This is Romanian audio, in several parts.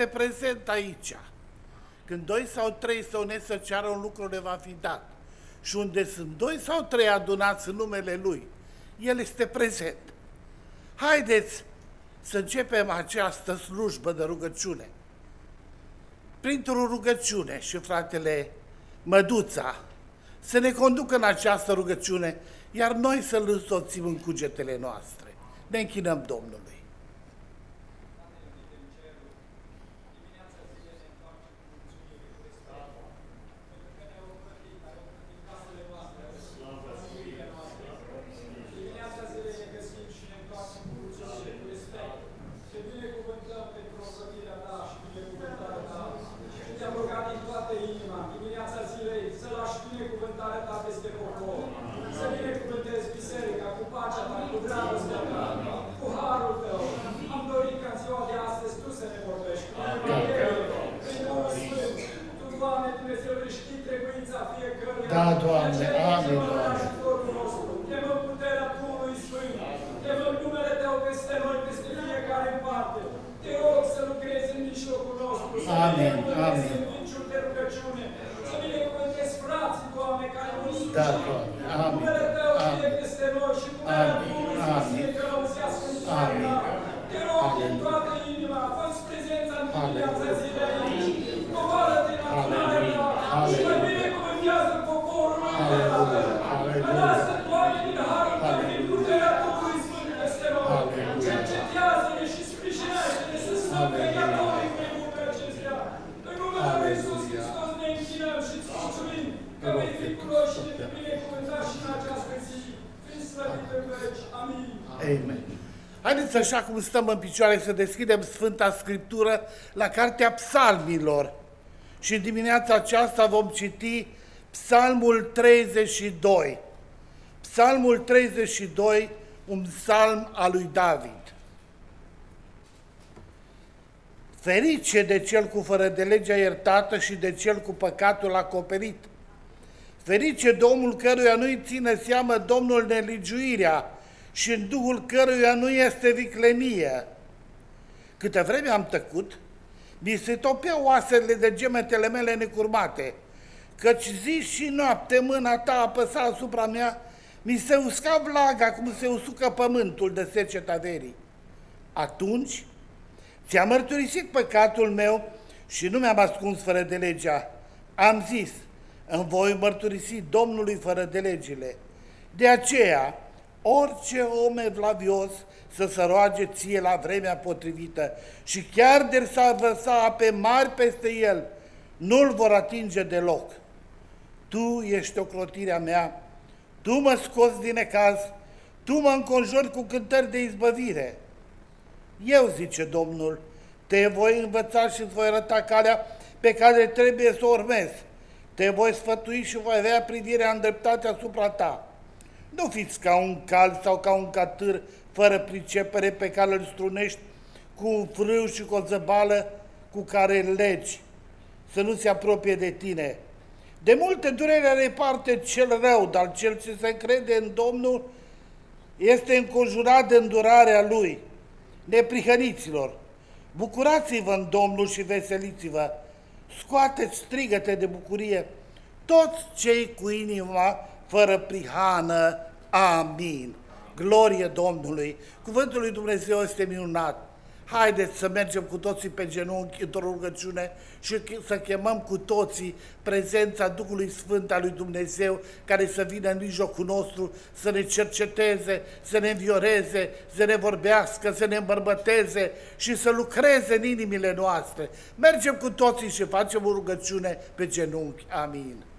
este prezent aici. Când doi sau trei se unesc să ceară un lucru, le va fi dat. Și unde sunt doi sau trei adunați în numele Lui, El este prezent. Haideți să începem această slujbă de rugăciune. Printr-o rugăciune și fratele Măduța să ne conducă în această rugăciune, iar noi să-L însoțim în cugetele noastre. Ne închinăm Domnului. Sunday. așa cum stăm în picioare să deschidem Sfânta Scriptură la Cartea Psalmilor. Și în dimineața aceasta vom citi Psalmul 32. Psalmul 32, un psalm al lui David. Ferice de cel cu fără de legea iertată și de cel cu păcatul acoperit. Ferice de omul căruia nu-i ține seamă Domnul neligiuirea, și în duhul căruia nu este viclenie. Câte vreme am tăcut, mi se topeau oasele de gemetele mele necurmate, căci zi și noapte mâna ta apăsa asupra mea, mi se usca vlaga cum se usucă pământul de seceta verii. Atunci ți-am mărturisit păcatul meu și nu mi-am ascuns fără de legea. Am zis, îmi voi mărturisi Domnului fără de legile. De aceea, orice om evlavios să se roage ție la vremea potrivită și chiar de s-ar vărsa ape mari peste el, nu-l vor atinge deloc. Tu ești ocrotirea mea, tu mă scoți din ecaz, tu mă înconjori cu cântări de izbăvire. Eu, zice Domnul, te voi învăța și îți voi arăta calea pe care trebuie să o urmezi. Te voi sfătui și voi avea privirea în dreptate asupra ta. Nu fiți ca un cal sau ca un catâr fără pricepere pe care îl strunești cu un frâu și cu o zăbală cu care îl legi, să nu se apropie de tine. De multe durere are parte cel rău, dar cel ce se crede în Domnul este înconjurat de îndurarea Lui. Neprihăniților, bucurați-vă în Domnul și veseliți-vă, scoateți strigăte de bucurie, toți cei cu inima fără prihană. Amin. Glorie Domnului! Cuvântul lui Dumnezeu este minunat. Haideți să mergem cu toții pe genunchi într-o rugăciune și să chemăm cu toții prezența Duhului Sfânt al lui Dumnezeu care să vină în mijlocul nostru, să ne cerceteze, să ne învioreze, să ne vorbească, să ne îmbărbăteze și să lucreze în inimile noastre. Mergem cu toții și facem o rugăciune pe genunchi. Amin.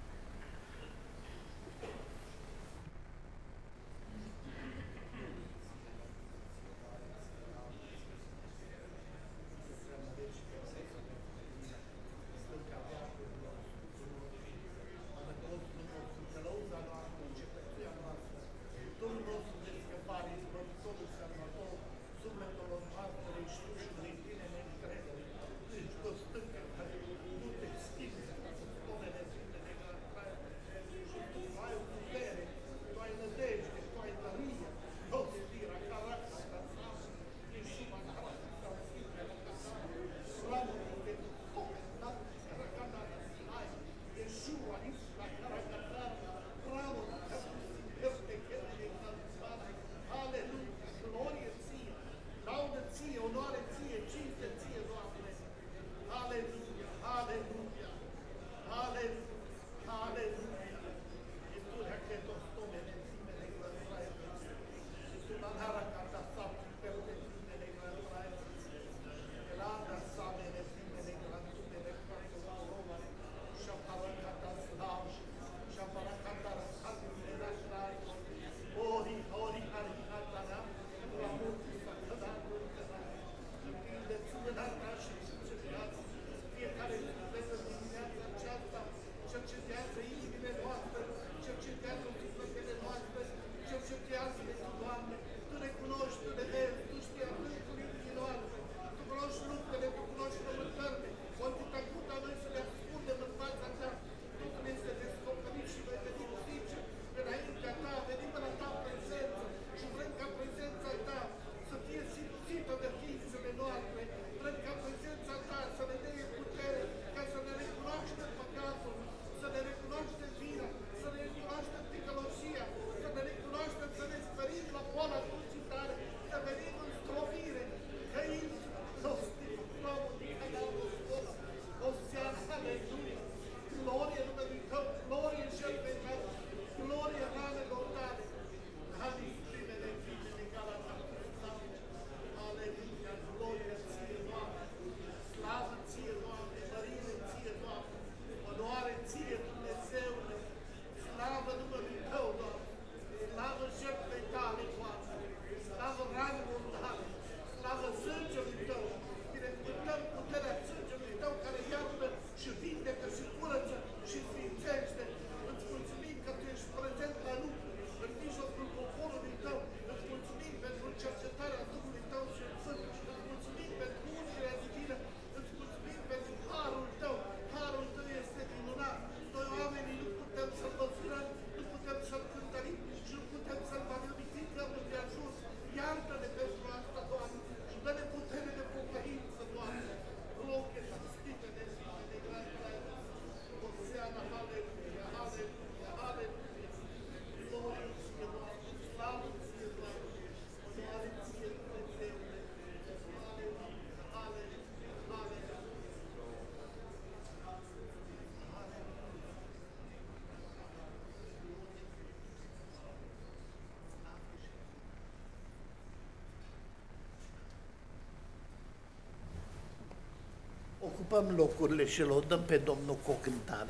Ocupăm locurile și îl dăm pe Domnul cu o cântare.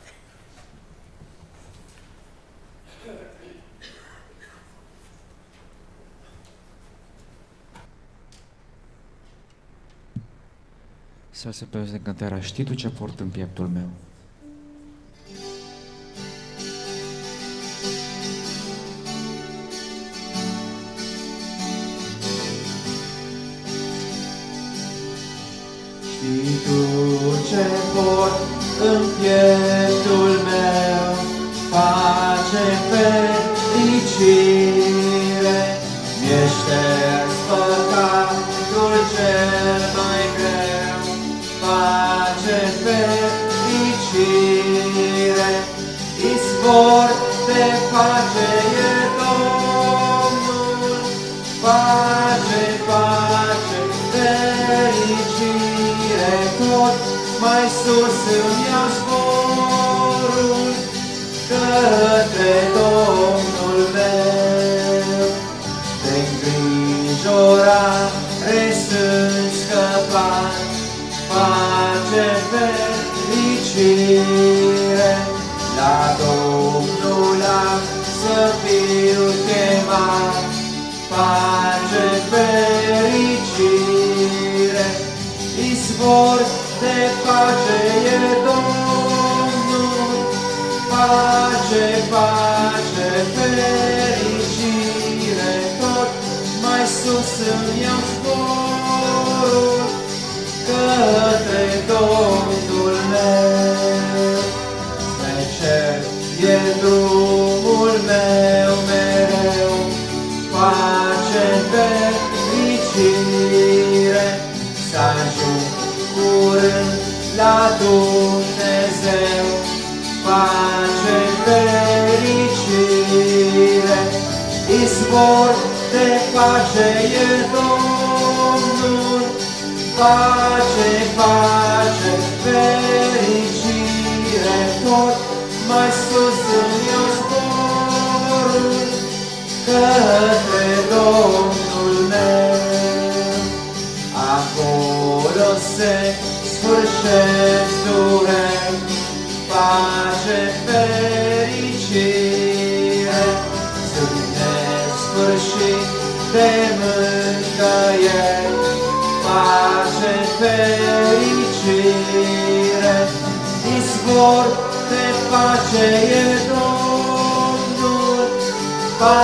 Să se pe cântarea Știi tu ce port în pieptul meu?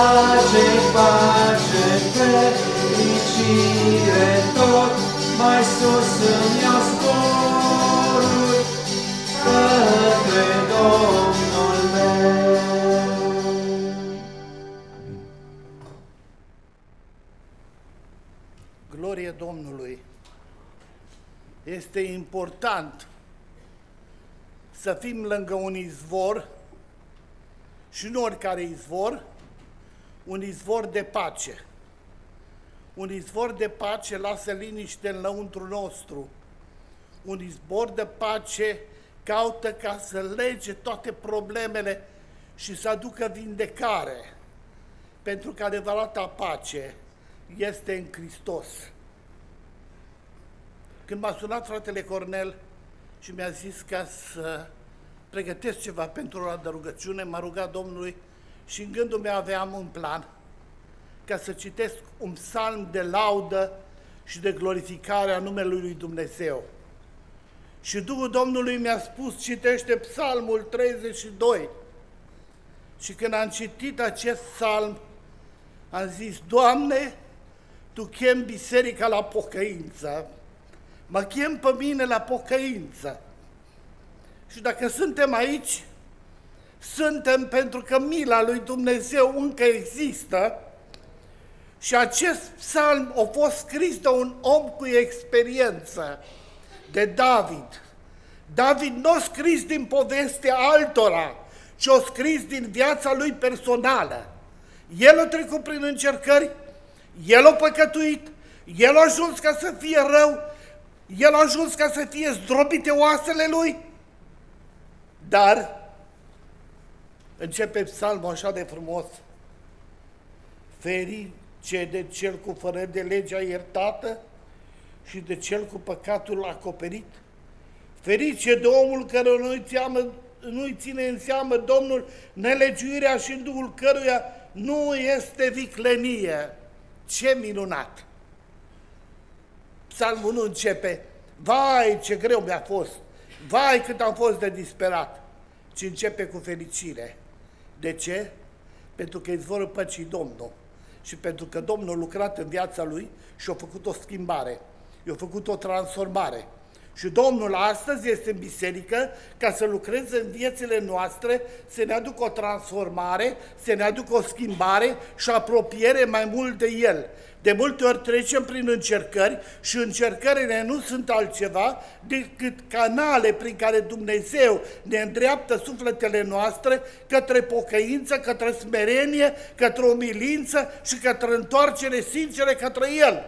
Pace, pace, fericire, tot mai sus îmi iau zborul către Domnul meu. Glorie Domnului! Este important să fim lângă un izvor și nu oricare izvor, un izvor de pace. Un izvor de pace lasă liniște în lăuntru nostru. Un izvor de pace caută ca să lege toate problemele și să aducă vindecare. Pentru că adevărata pace este în Hristos. Când m-a sunat fratele Cornel și mi-a zis ca să pregătesc ceva pentru ora de rugăciune, m-a rugat Domnului și în gândul meu aveam un plan ca să citesc un psalm de laudă și de glorificare a numelui lui Dumnezeu. Și Duhul Domnului mi-a spus, citește psalmul 32. Și când am citit acest psalm, am zis, Doamne, Tu chem biserica la pocăință, mă chem pe mine la pocăință. Și dacă suntem aici, suntem pentru că mila lui Dumnezeu încă există și acest psalm a fost scris de un om cu experiență, de David. David nu a scris din povestea altora, ci a scris din viața lui personală. El a trecut prin încercări, el a păcătuit, el a ajuns ca să fie rău, el a ajuns ca să fie zdrobite oasele lui, dar începe psalmul așa de frumos. Ferice de cel cu fără de legea iertată și de cel cu păcatul acoperit. Ferice de omul care nu-i, țeamă, nu-i ține în seamă Domnul nelegiuirea și în Duhul căruia nu este viclenie. Ce minunat! Psalmul nu începe, vai ce greu mi-a fost, vai cât am fost de disperat, ci începe cu fericire. De ce? Pentru că izvorul păcii Domnul și pentru că Domnul a lucrat în viața lui și a făcut o schimbare, i-a făcut o transformare. Și Domnul astăzi este în biserică ca să lucreze în viețile noastre, să ne aducă o transformare, să ne aducă o schimbare și o apropiere mai mult de El. De multe ori trecem prin încercări și încercările nu sunt altceva decât canale prin care Dumnezeu ne îndreaptă sufletele noastre către pocăință, către smerenie, către umilință și către întoarcere sinceră către El.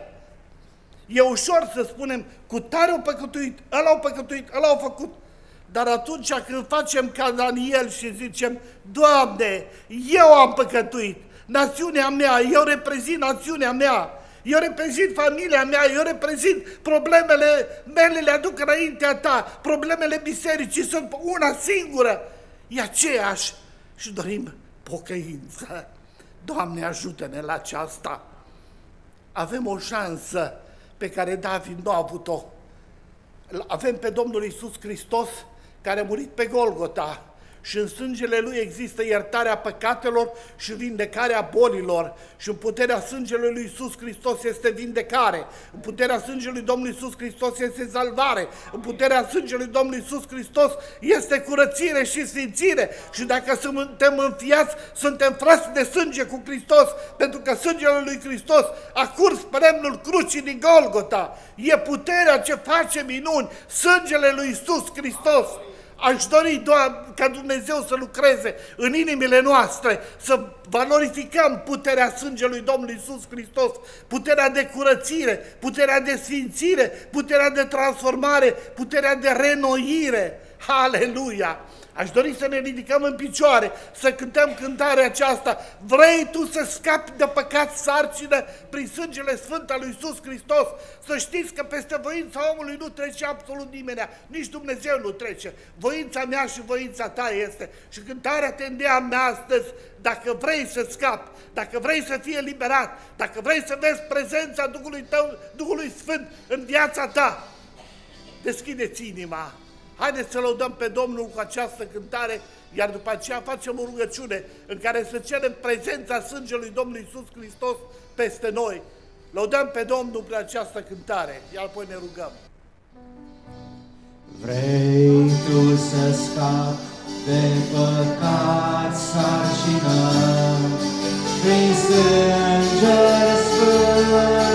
E ușor să spunem, cu tare au păcătuit, ăla au păcătuit, ăla au făcut. Dar atunci când facem ca Daniel și zicem, Doamne, eu am păcătuit, națiunea mea, eu reprezint națiunea mea, eu reprezint familia mea, eu reprezint problemele mele, le aduc înaintea ta, problemele bisericii sunt una singură, e aceeași și dorim pocăință. Doamne, ajută-ne la aceasta. Avem o șansă pe care David nu a avut-o. Avem pe Domnul Isus Hristos care a murit pe Golgota și în sângele Lui există iertarea păcatelor și vindecarea bolilor. Și în puterea sângelui Lui Iisus Hristos este vindecare. În puterea sângelui Domnului Iisus Hristos este salvare. În puterea sângelui Domnului Iisus Hristos este curățire și sfințire. Și dacă suntem înfiați, suntem frați de sânge cu Hristos, pentru că sângele Lui Hristos a curs pe lemnul crucii din Golgota. E puterea ce face minuni, sângele Lui Iisus Hristos. Aș dori doar ca Dumnezeu să lucreze în inimile noastre, să valorificăm puterea sângelui Domnului Iisus Hristos, puterea de curățire, puterea de sfințire, puterea de transformare, puterea de renoire. Aleluia! Aș dori să ne ridicăm în picioare, să cântăm cântarea aceasta. Vrei tu să scapi de păcat sarcină prin sângele sfânt al lui Iisus Hristos? Să știți că peste voința omului nu trece absolut nimeni, nici Dumnezeu nu trece. Voința mea și voința ta este. Și cântarea te îndeamnă astăzi, dacă vrei să scapi, dacă vrei să fii eliberat, dacă vrei să vezi prezența Duhului tău, Duhului Sfânt în viața ta, deschideți inima Haideți să lăudăm pe Domnul cu această cântare, iar după aceea facem o rugăciune în care să cerem prezența sângelui Domnului Iisus Hristos peste noi. Lăudăm pe Domnul prin această cântare, iar apoi ne rugăm. Vrei tu să scapi de păcat sarcină, prin sângele sfânt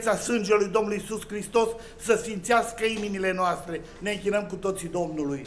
prezența sângelui Domnului Iisus Hristos să sfințească inimile noastre. Ne închinăm cu toții Domnului.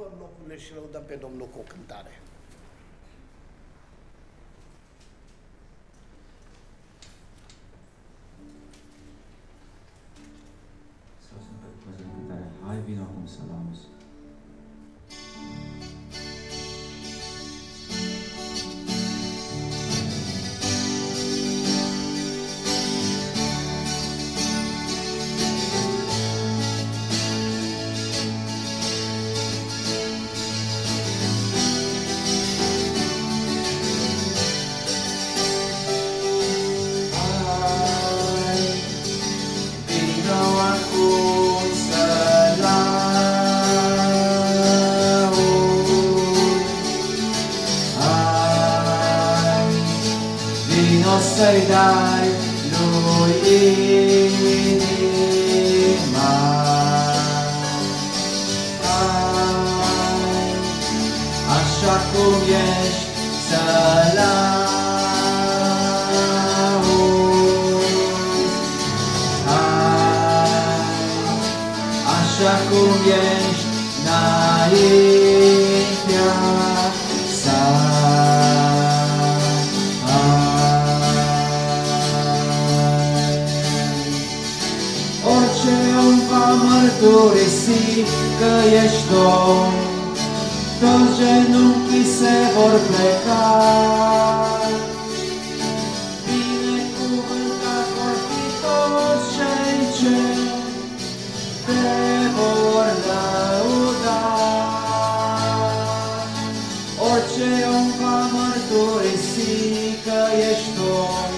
Ocupăm locurile și lăudăm pe Domnul cu o cântare. Orice om va mărturisi că ești Domn,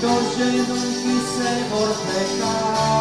toți genunchii se vor pleca.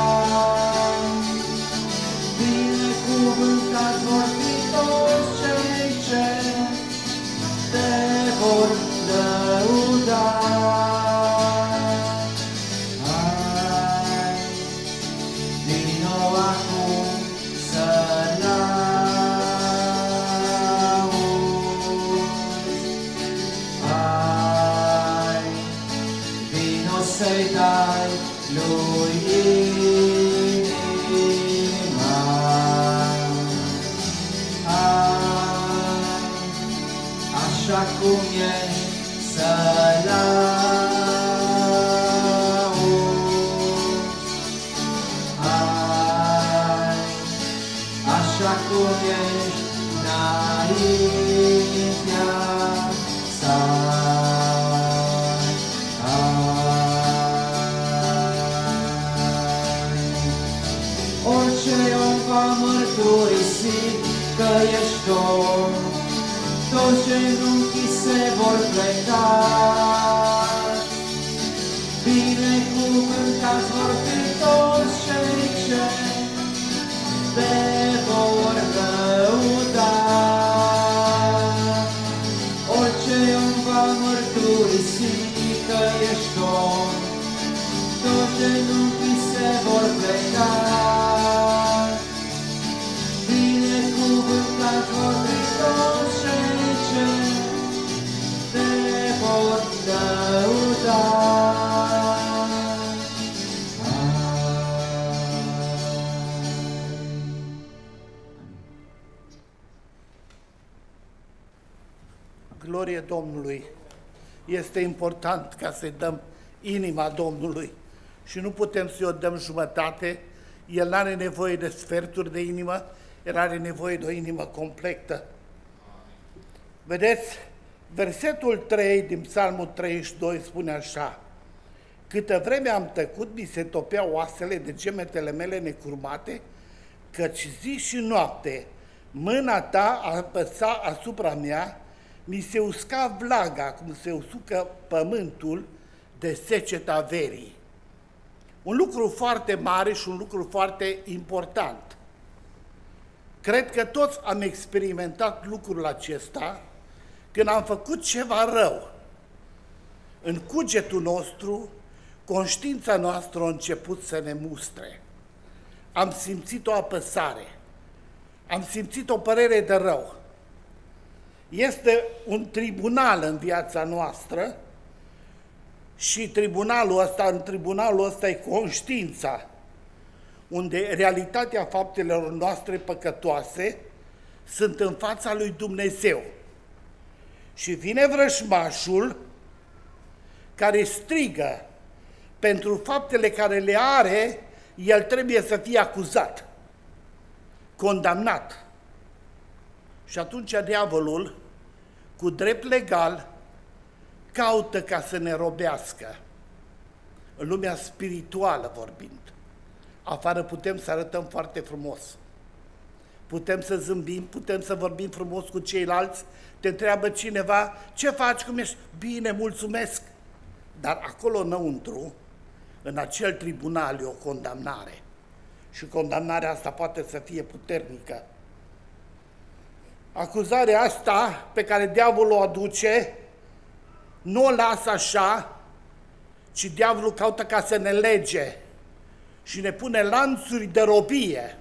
Mărturisi că ești Domn, toți genunchii se vor pleca. Domnului! Este important ca să-i dăm inima Domnului și nu putem să-i o dăm jumătate. El nu are nevoie de sferturi de inimă, el are nevoie de o inimă completă. Vedeți, versetul 3 din Psalmul 32 spune așa, Câtă vreme am tăcut, mi se topeau oasele de gemetele mele necurmate, căci zi și noapte mâna ta apăsa asupra mea, mi se usca vlaga, cum se usucă pământul de seceta verii. Un lucru foarte mare și un lucru foarte important. Cred că toți am experimentat lucrul acesta când am făcut ceva rău. În cugetul nostru, conștiința noastră a început să ne mustre. Am simțit o apăsare, am simțit o părere de rău. Este un tribunal în viața noastră și tribunalul ăsta, în tribunalul ăsta e conștiința, unde realitatea faptelor noastre păcătoase sunt în fața lui Dumnezeu. Și vine vrășmașul care strigă pentru faptele care le are, el trebuie să fie acuzat, condamnat. Și atunci diavolul, cu drept legal, caută ca să ne robească. În lumea spirituală vorbind. Afară putem să arătăm foarte frumos. Putem să zâmbim, putem să vorbim frumos cu ceilalți, te întreabă cineva, ce faci, cum ești? Bine, mulțumesc. Dar acolo înăuntru, în acel tribunal, e o condamnare. Și condamnarea asta poate să fie puternică. Acuzarea asta pe care diavolul o aduce, nu o lasă așa, ci diavolul caută ca să ne lege și ne pune lanțuri de robie.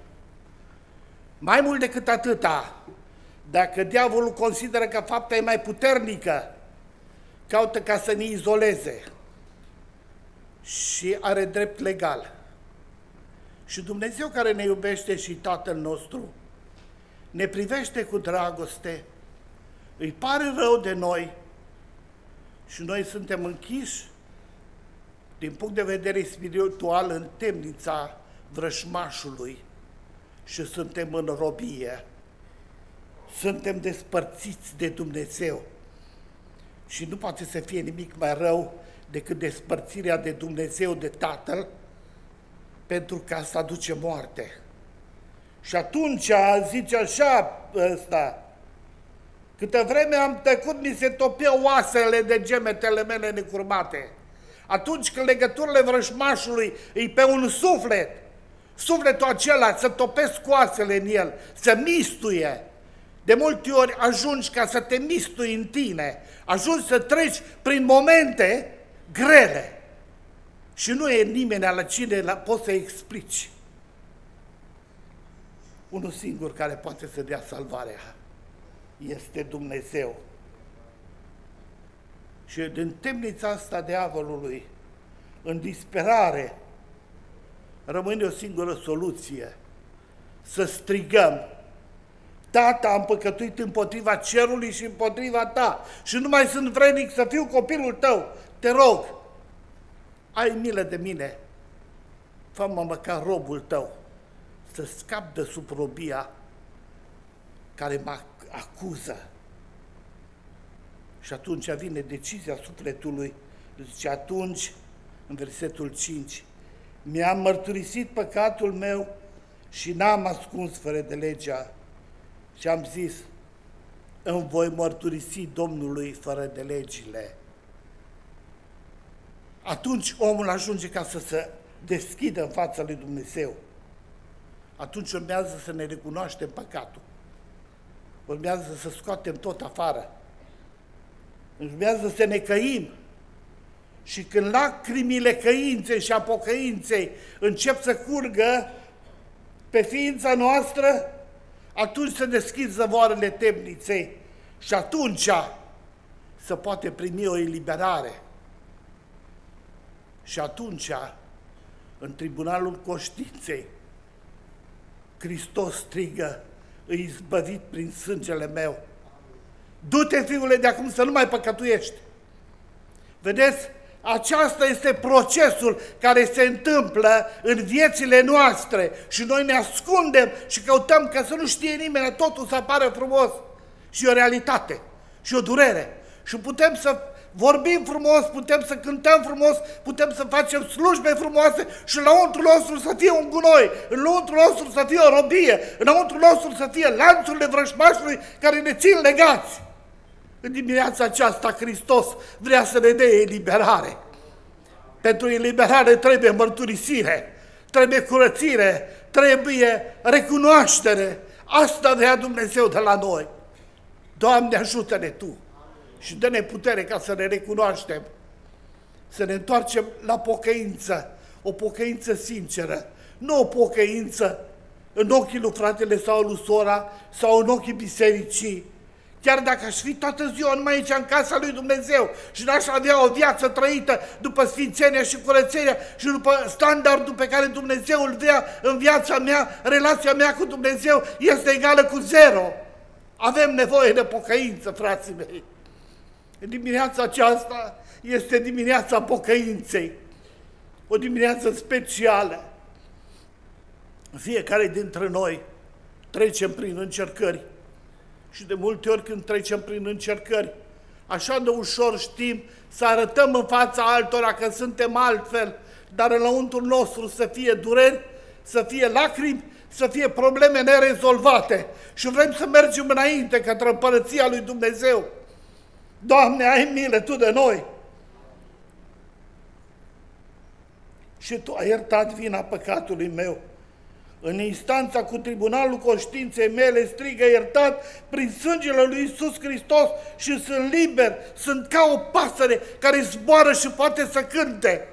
Mai mult decât atâta, dacă diavolul consideră că fapta e mai puternică, caută ca să ne izoleze și are drept legal. Și Dumnezeu care ne iubește și Tatăl nostru, ne privește cu dragoste, îi pare rău de noi și noi suntem închiși din punct de vedere spiritual în temnița vrășmașului și suntem în robie. Suntem despărțiți de Dumnezeu. Și nu poate să fie nimic mai rău decât despărțirea de Dumnezeu, de Tatăl, pentru că asta aduce moarte. Și atunci zice așa ăsta, câtă vreme am tăcut, mi se topeau oasele de gemetele mele necurmate. Atunci când legăturile vrăjmașului îi pe un suflet, sufletul acela să topesc oasele în el, să mistuie, de multe ori ajungi ca să te mistui în tine, ajungi să treci prin momente grele și nu e nimeni la cine la, poți să explici. Unul singur care poate să dea salvarea este Dumnezeu. Și din temnița asta diavolului, în disperare, rămâne o singură soluție, să strigăm, Tata, am păcătuit împotriva cerului și împotriva ta și nu mai sunt vrednic să fiu copilul tău. Te rog, ai milă de mine, fă-mă măcar robul tău să scap de sub robia care mă acuză. Și atunci vine decizia sufletului, zice atunci, în versetul 5, mi-am mărturisit păcatul meu și n-am ascuns fără de legea și am zis, îmi voi mărturisi Domnului fără de legile. Atunci omul ajunge ca să se deschidă în fața lui Dumnezeu. Atunci urmează să ne recunoaștem păcatul. Urmează să scoatem tot afară. Urmează să ne căim. Și când lacrimile căinței și apocăinței încep să curgă pe ființa noastră, atunci se deschid zăvoarele temniței și atunci să poate primi o eliberare. Și atunci, în tribunalul conștiinței, Hristos strigă, îi izbăvit prin sângele meu. Du-te, fiule, de acum să nu mai păcătuiești. Vedeți? Aceasta este procesul care se întâmplă în viețile noastre și noi ne ascundem și căutăm ca să nu știe nimeni, totul să apară frumos și o realitate și o durere. Și putem să vorbim frumos, putem să cântăm frumos, putem să facem slujbe frumoase și înăuntru nostru să fie un gunoi, înăuntru nostru să fie o robie, înăuntru nostru să fie lanțurile vrăjmașului care ne țin legați. În dimineața aceasta Hristos vrea să ne dea eliberare. Pentru eliberare trebuie mărturisire, trebuie curățire, trebuie recunoaștere. Asta vrea Dumnezeu de la noi. Doamne, ajută-ne Tu și dă-ne putere ca să ne recunoaștem, să ne întoarcem la pocăință, o pocăință sinceră, nu o pocăință în ochii lui fratele sau lui sora sau în ochii bisericii, Chiar dacă aș fi toată ziua numai aici în casa lui Dumnezeu și n-aș avea o viață trăită după sfințenia și curățenia și după standardul pe care Dumnezeu îl vrea în viața mea, relația mea cu Dumnezeu este egală cu zero. Avem nevoie de pocăință, frații mei. Dimineața aceasta este dimineața pocăinței. O dimineață specială. Fiecare dintre noi trecem prin încercări și de multe ori când trecem prin încercări, așa de ușor știm să arătăm în fața altora că suntem altfel, dar înăuntru nostru să fie dureri, să fie lacrimi, să fie probleme nerezolvate și vrem să mergem înainte către împărăția lui Dumnezeu. Doamne, ai milă Tu de noi! Și Tu ai iertat vina păcatului meu. În instanța cu tribunalul conștiinței mele strigă iertat prin sângele lui Isus Hristos și sunt liber, sunt ca o pasăre care zboară și poate să cânte.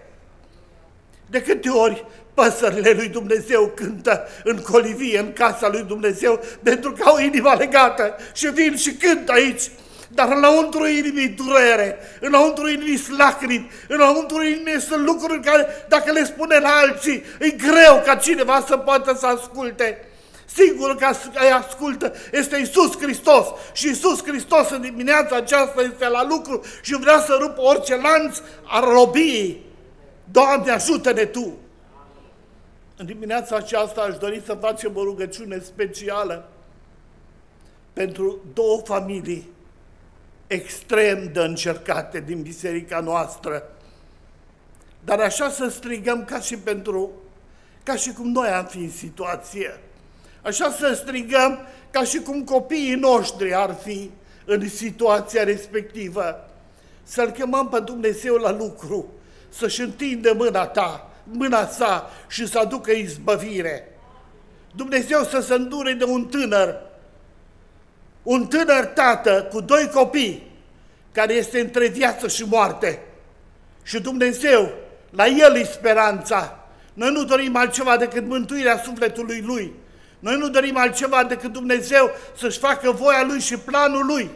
De câte ori păsările lui Dumnezeu cântă în colivie, în casa lui Dumnezeu, pentru că au inima legată și vin și cântă aici. Dar înăuntru inimii durere, înăuntru inimii lacrimi, înăuntru inimii sunt lucruri care, dacă le spune la alții, e greu ca cineva să poată să asculte. Singurul care îi ascultă este Isus Hristos și Isus Hristos în dimineața aceasta este la lucru și vrea să rupă orice lanț a robiei. Doamne, ajută-ne Tu! În dimineața aceasta aș dori să facem o rugăciune specială pentru două familii extrem de încercate din biserica noastră. Dar așa să strigăm ca și pentru, ca și cum noi am fi în situație. Așa să strigăm ca și cum copiii noștri ar fi în situația respectivă. Să-L chemăm pe Dumnezeu la lucru, să-și întindă mâna ta, mâna sa și să aducă izbăvire. Dumnezeu să se îndure de un tânăr un tânăr tată cu doi copii care este între viață și moarte. Și Dumnezeu, la el e speranța. Noi nu dorim altceva decât mântuirea sufletului lui. Noi nu dorim altceva decât Dumnezeu să-și facă voia lui și planul lui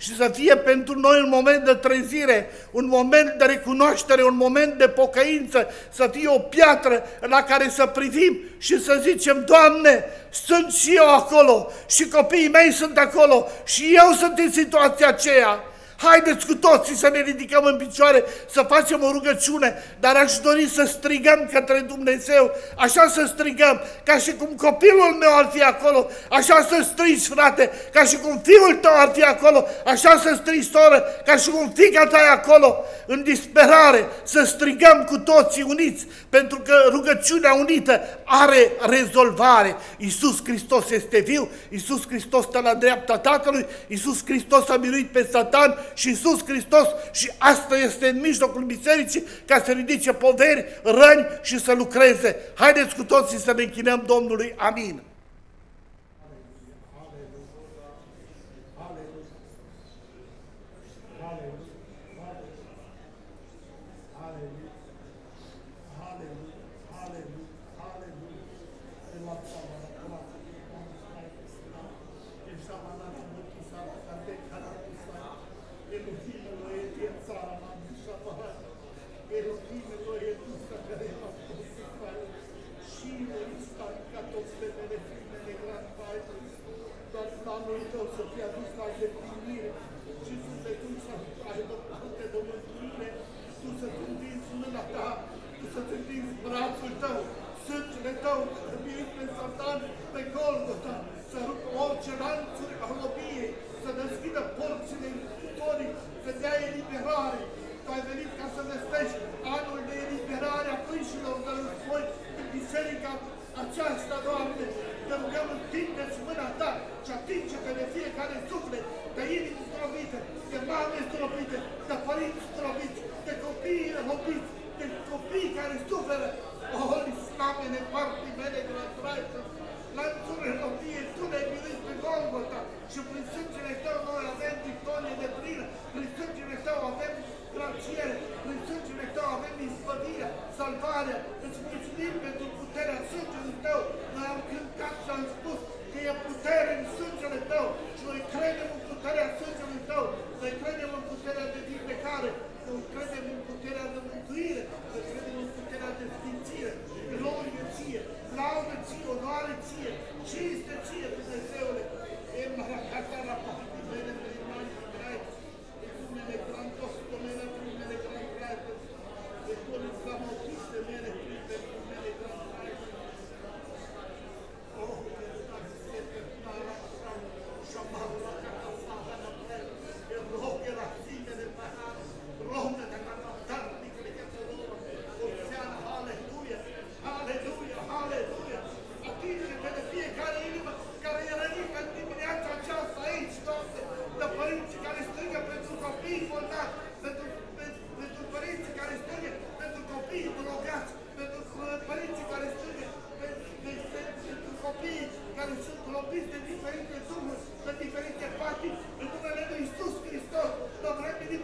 și să fie pentru noi un moment de trezire, un moment de recunoaștere, un moment de pocăință, să fie o piatră la care să privim și să zicem, Doamne, sunt și eu acolo și copiii mei sunt acolo și eu sunt în situația aceea. Haideți cu toții să ne ridicăm în picioare, să facem o rugăciune, dar aș dori să strigăm către Dumnezeu, așa să strigăm, ca și cum copilul meu ar fi acolo, așa să strigi, frate, ca și cum fiul tău ar fi acolo, așa să strigi, soră, ca și cum fica ta e acolo, în disperare, să strigăm cu toții uniți, pentru că rugăciunea unită are rezolvare. Iisus Hristos este viu, Iisus Hristos stă la dreapta Tatălui, Iisus Hristos a miruit pe Satan și Iisus Hristos și asta este în mijlocul bisericii ca să ridice poveri, răni și să lucreze. Haideți cu toții să ne închinăm Domnului. Amin.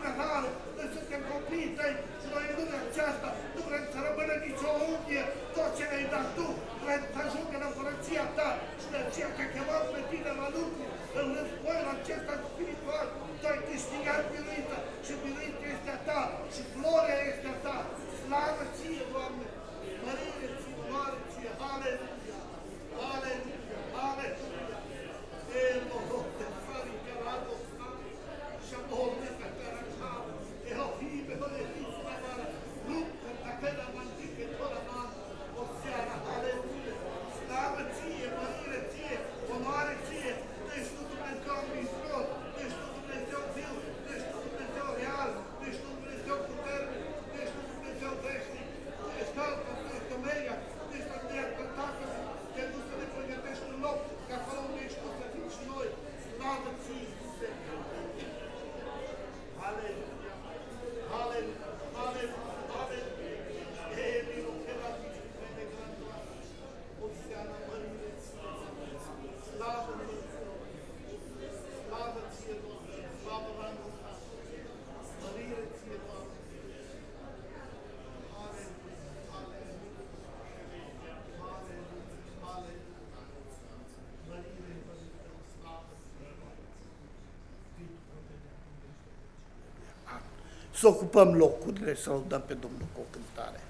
penală, noi suntem copiii tăi și noi în lumea aceasta nu vrem să rămână nicio unghie, tot ce ne-ai dat tu, vrem să ajungă în împărăția ta și de aceea te chemam pe tine la lucru, în războiul acesta spiritual, tu ai câștigat biruită și biruită este a ta și floarea este a ta, slavă ție, Doamne! Să ocupăm locurile, să dăm pe Domnul cu o cântare.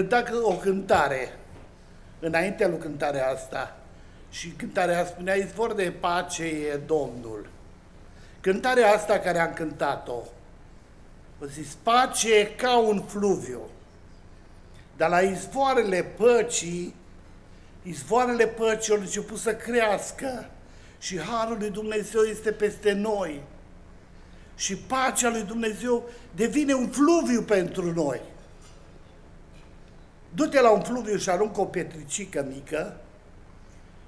Am cântat o cântare înaintea lui cântarea asta și cântarea spunea izvor de pace e Domnul. Cântarea asta care am cântat-o, o zis, pace e ca un fluviu, dar la izvoarele păcii, izvoarele păcii au început să crească și Harul lui Dumnezeu este peste noi și pacea lui Dumnezeu devine un fluviu pentru noi. Du-te la un fluviu și aruncă o pietricică mică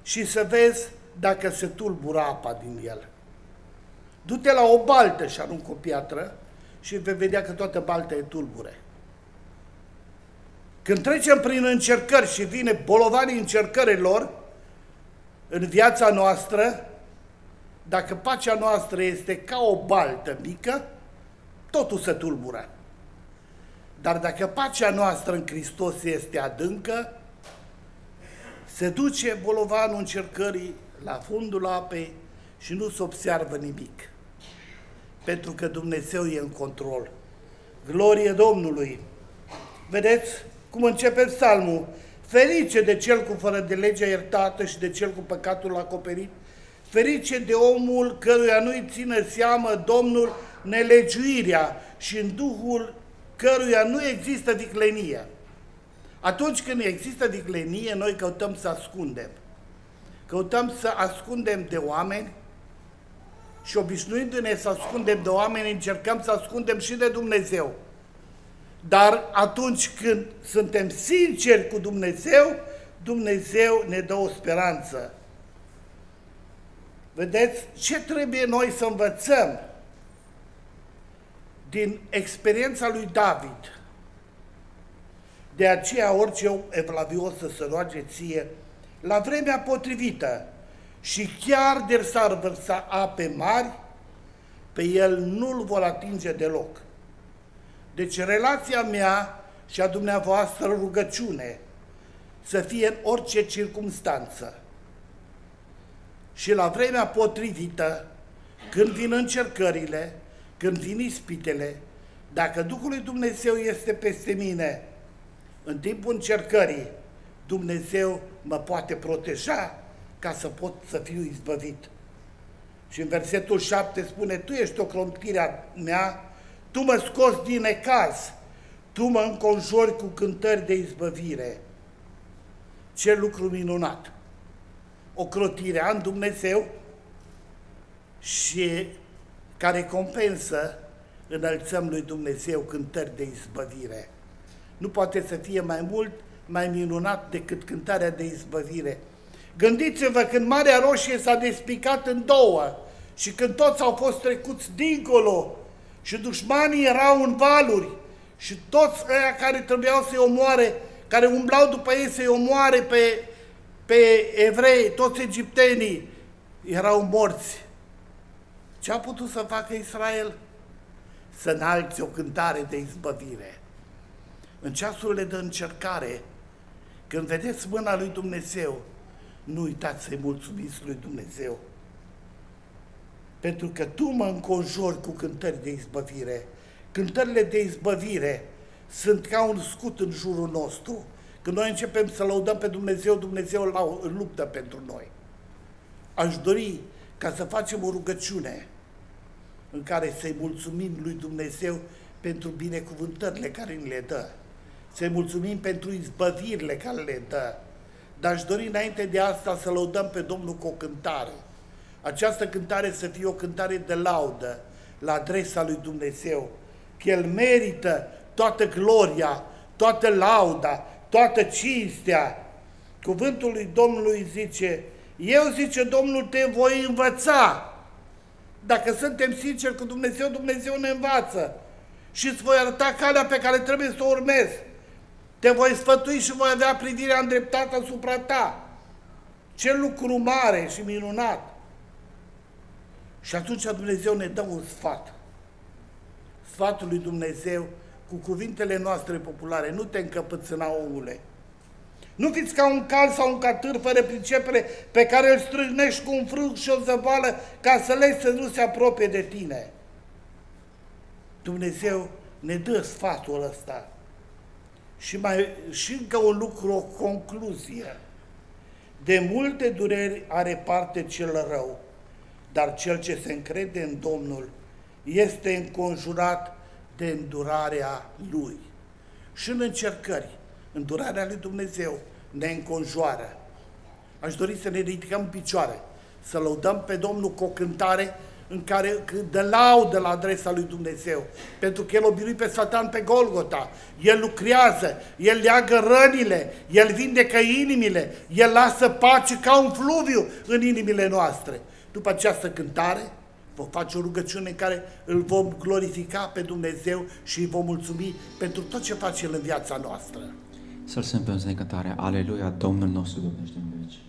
și să vezi dacă se tulbură apa din el. Du-te la o baltă și aruncă o piatră și vei vedea că toată balta e tulbure. Când trecem prin încercări și vine bolovanii încercărilor în viața noastră, dacă pacea noastră este ca o baltă mică, totul se tulbură. Dar dacă pacea noastră în Hristos este adâncă, se duce bolovanul încercării la fundul apei și nu se observă nimic. Pentru că Dumnezeu e în control. Glorie Domnului! Vedeți cum începe psalmul? Ferice de cel cu fără de legea iertată și de cel cu păcatul acoperit, ferice de omul căruia nu-i ține seamă Domnul nelegiuirea și în Duhul căruia nu există viclenie. Atunci când există viclenie, noi căutăm să ascundem. Căutăm să ascundem de oameni și obișnuindu-ne să ascundem de oameni, încercăm să ascundem și de Dumnezeu. Dar atunci când suntem sinceri cu Dumnezeu, Dumnezeu ne dă o speranță. Vedeți ce trebuie noi să învățăm din experiența lui David. De aceea orice evlavios să se roage ție la vremea potrivită și chiar de s-ar vărsa ape mari, pe el nu-l vor atinge deloc. Deci relația mea și a dumneavoastră rugăciune să fie în orice circunstanță. Și la vremea potrivită, când vin încercările, când vin ispitele, dacă Duhul lui Dumnezeu este peste mine, în timpul încercării, Dumnezeu mă poate proteja ca să pot să fiu izbăvit. Și în versetul 7 spune, Tu ești o clontirea mea, Tu mă scoți din ecaz, Tu mă înconjori cu cântări de izbăvire. Ce lucru minunat! O crotire în Dumnezeu și care compensă înălțăm lui Dumnezeu cântări de izbăvire. Nu poate să fie mai mult, mai minunat decât cântarea de izbăvire. Gândiți-vă când Marea Roșie s-a despicat în două și când toți au fost trecuți dincolo și dușmanii erau în valuri și toți ăia care trebuiau să-i omoare, care umblau după ei să-i omoare pe, pe evrei, toți egiptenii, erau morți. Ce a putut să facă Israel? Să înalți o cântare de izbăvire. În ceasurile de încercare, când vedeți mâna lui Dumnezeu, nu uitați să-i mulțumiți lui Dumnezeu. Pentru că tu mă înconjori cu cântări de izbăvire. Cântările de izbăvire sunt ca un scut în jurul nostru. Când noi începem să lăudăm pe Dumnezeu, Dumnezeu îl luptă pentru noi. Aș dori ca să facem o rugăciune în care să-i mulțumim lui Dumnezeu pentru binecuvântările care ni le dă. Să-i mulțumim pentru izbăvirile care le dă dar aș dori înainte de asta să lăudăm pe Domnul cu o cântare. Această cântare să fie o cântare de laudă la adresa lui Dumnezeu, că El merită toată gloria, toată lauda, toată cinstea. Cuvântul lui Domnului zice, eu, zice Domnul, te voi învăța. Dacă suntem sinceri cu Dumnezeu, Dumnezeu ne învață și îți voi arăta calea pe care trebuie să o urmezi. Te voi sfătui și voi avea privirea îndreptată asupra ta. Ce lucru mare și minunat! Și atunci Dumnezeu ne dă un sfat. Sfatul lui Dumnezeu cu cuvintele noastre populare. Nu te încăpățâna, omule. Nu fiți ca un cal sau un catâr fără pricepere pe care îl strânești cu un frânt și o zăbală ca să legi să nu se apropie de tine. Dumnezeu ne dă sfatul ăsta. Și, mai, și încă un lucru, o concluzie. De multe dureri are parte cel rău, dar cel ce se încrede în Domnul este înconjurat de îndurarea Lui. Și în încercări, îndurarea Lui Dumnezeu ne înconjoară. Aș dori să ne ridicăm în picioare, să lăudăm pe Domnul cu o cântare în care de laudă la adresa lui Dumnezeu, pentru că El o birui pe Satan pe Golgota, El lucrează, El leagă rănile, El vindecă inimile, El lasă pace ca un fluviu în inimile noastre. După această cântare, vom face o rugăciune în care îl vom glorifica pe Dumnezeu și îi vom mulțumi pentru tot ce face El în viața noastră. Să-L semnăm cântare. Aleluia, Domnul nostru Dumnezeu în veci.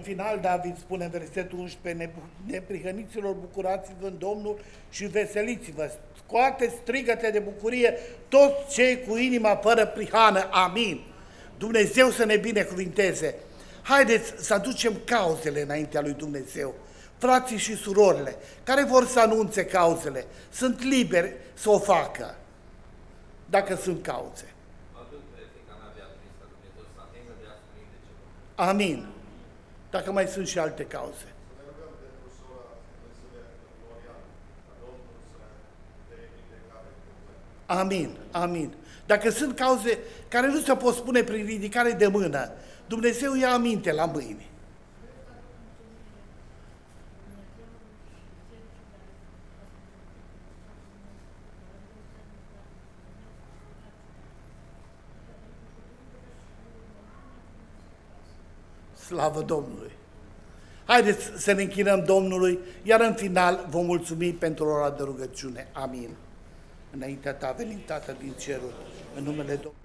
în final David spune în versetul 11, neprihăniților, bucurați-vă în Domnul și veseliți-vă, scoate strigăte de bucurie toți cei cu inima fără prihană, amin. Dumnezeu să ne binecuvinteze. Haideți să aducem cauzele înaintea lui Dumnezeu. Frații și surorile care vor să anunțe cauzele, sunt liberi să o facă, dacă sunt cauze. Amin dacă mai sunt și alte cauze. Amin, amin. Dacă sunt cauze care nu se pot spune prin ridicare de mână, Dumnezeu ia aminte la mâini. Slavă Domnului! Haideți să ne închinăm Domnului, iar în final vom mulțumi pentru ora de rugăciune. Amin. Înaintea ta, venim, Tată din cerul, în numele Domnului.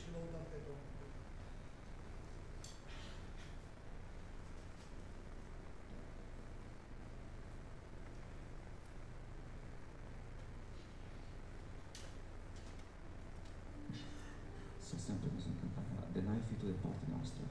Și lăudăm pe Domnul. Să stăm pe în cântarea De n-ai fi tu de partea noastră.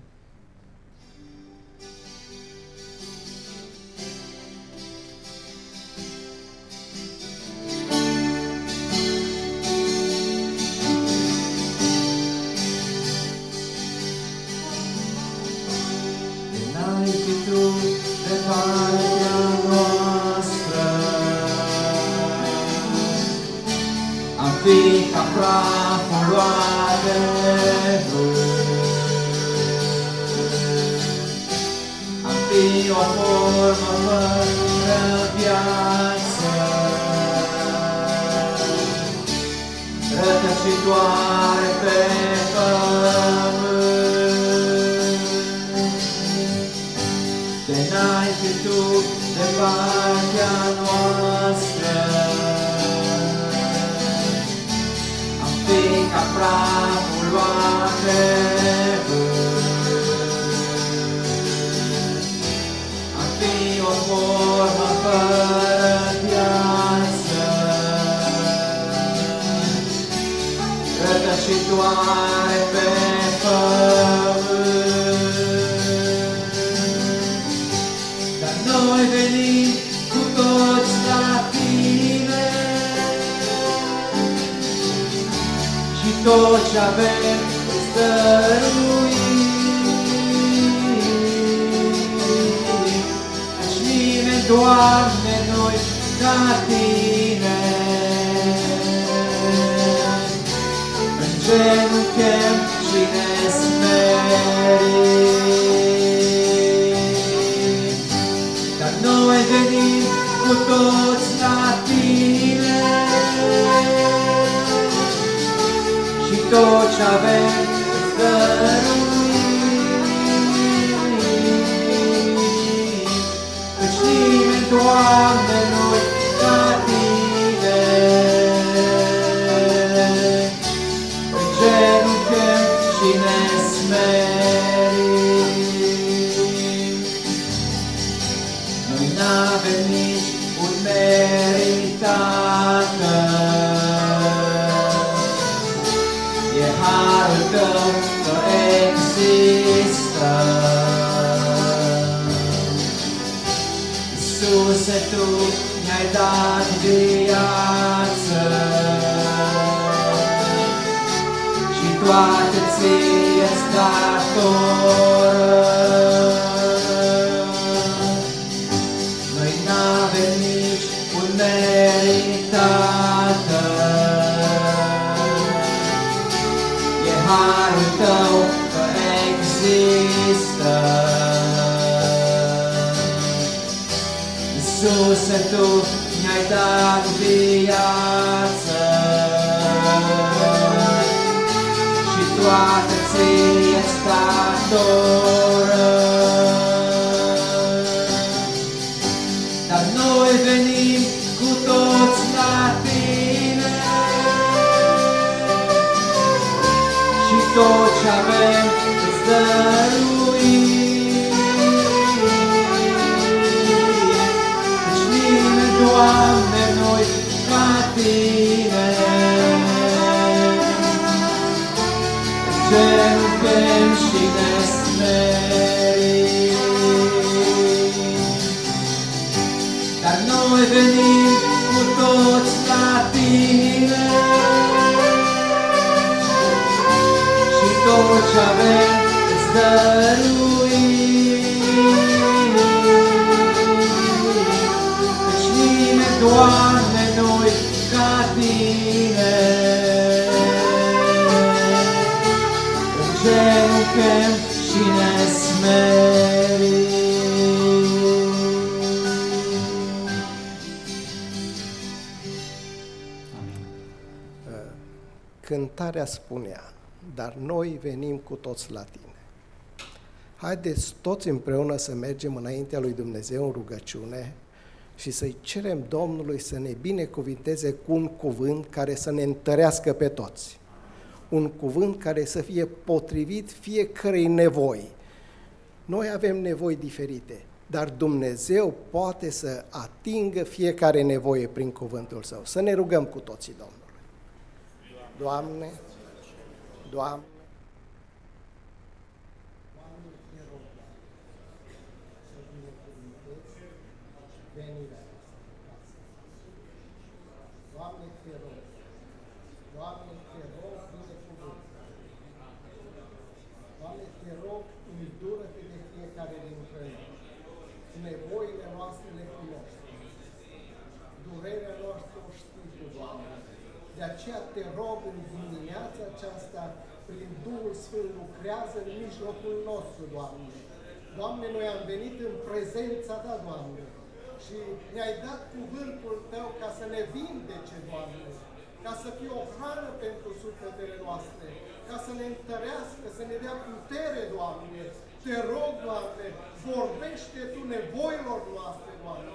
Cântarea spunea, dar noi venim cu toți la tine. Haideți toți împreună să mergem înaintea lui Dumnezeu în rugăciune și să-i cerem Domnului să ne binecuvinteze cu un cuvânt care să ne întărească pe toți. un cuvânt care să fie potrivit fiecărei nevoi. Noi avem nevoi diferite, dar Dumnezeu poate să atingă fiecare nevoie prin cuvântul Său. Să ne rugăm cu toții Domnului. Doamne, Doamne, Doamne, te rog, să binecuvântezi venirea noastră. Doamne, te rog, Doamne, te rog, binecuvânt. Doamne, te rog, îndură-te de fiecare dintre noi. Nevoile noastre le cunoști. Durerea noastră o știi Tu, Doamne. De aceea te rog în dimineața aceasta, prin Duhul Sfânt, lucrează în mijlocul nostru, Doamne. Doamne, noi am venit în prezența Ta, Doamne, și ne-ai dat cuvântul Tău ca să ne vindece, Doamne, ca să fie o hrană pentru sufletele noastre, ca să ne întărească, să ne dea putere, Doamne. Te rog, Doamne, vorbește Tu nevoilor noastre, Doamne,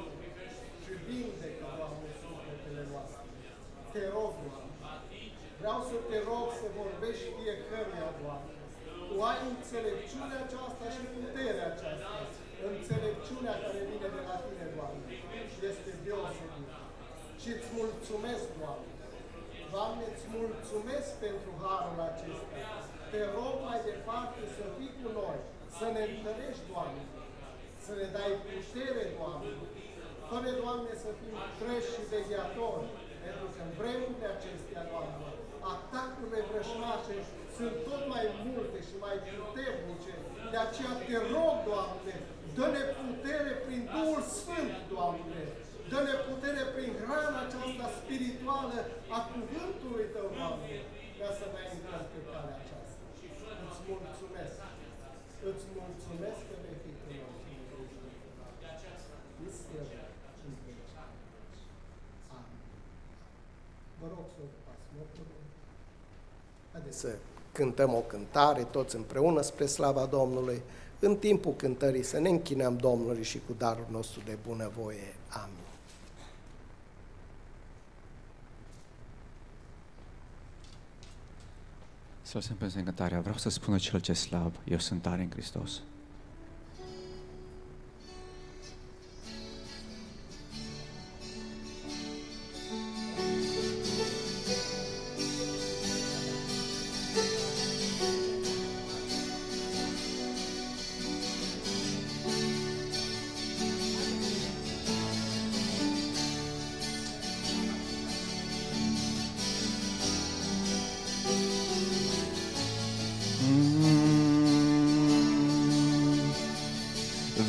și vindecă, Doamne, sufletele noastre. Te rog, Doamne. Vreau să te rog să vorbești fiecăruia, Doamne. Tu ai înțelepciunea aceasta și puterea aceasta. Înțelepciunea care vine de la Tine, Doamne, este deosebită. Și îți mulțumesc, Doamne. Doamne, îți mulțumesc pentru harul acesta. Te rog mai departe să fii cu noi, să ne întărești, Doamne, să ne dai putere, Doamne. Fă Doamne, să fim treși și veziatori, pentru că în vremurile acestea, Doamne, atacurile vrășmașe sunt tot mai multe și mai puternice. De aceea te rog, Doamne, dă-ne putere prin Duhul Sfânt, Doamne. Dă-ne putere prin hrana aceasta spirituală a cuvântului Tău, Doamne, ca să mai intrăm pe calea aceasta. Îți mulțumesc. Îți mulțumesc că vei fi cu noi. Este în veci. Amin. Vă rog să ocupați locurile. Haideți să cântăm o cântare toți împreună spre slava Domnului. În timpul cântării să ne închinăm Domnului și cu darul nostru de bunăvoie. Amin. Să lăsăm pe încântarea. Vreau să spună cel ce slab, eu sunt tare în Hristos.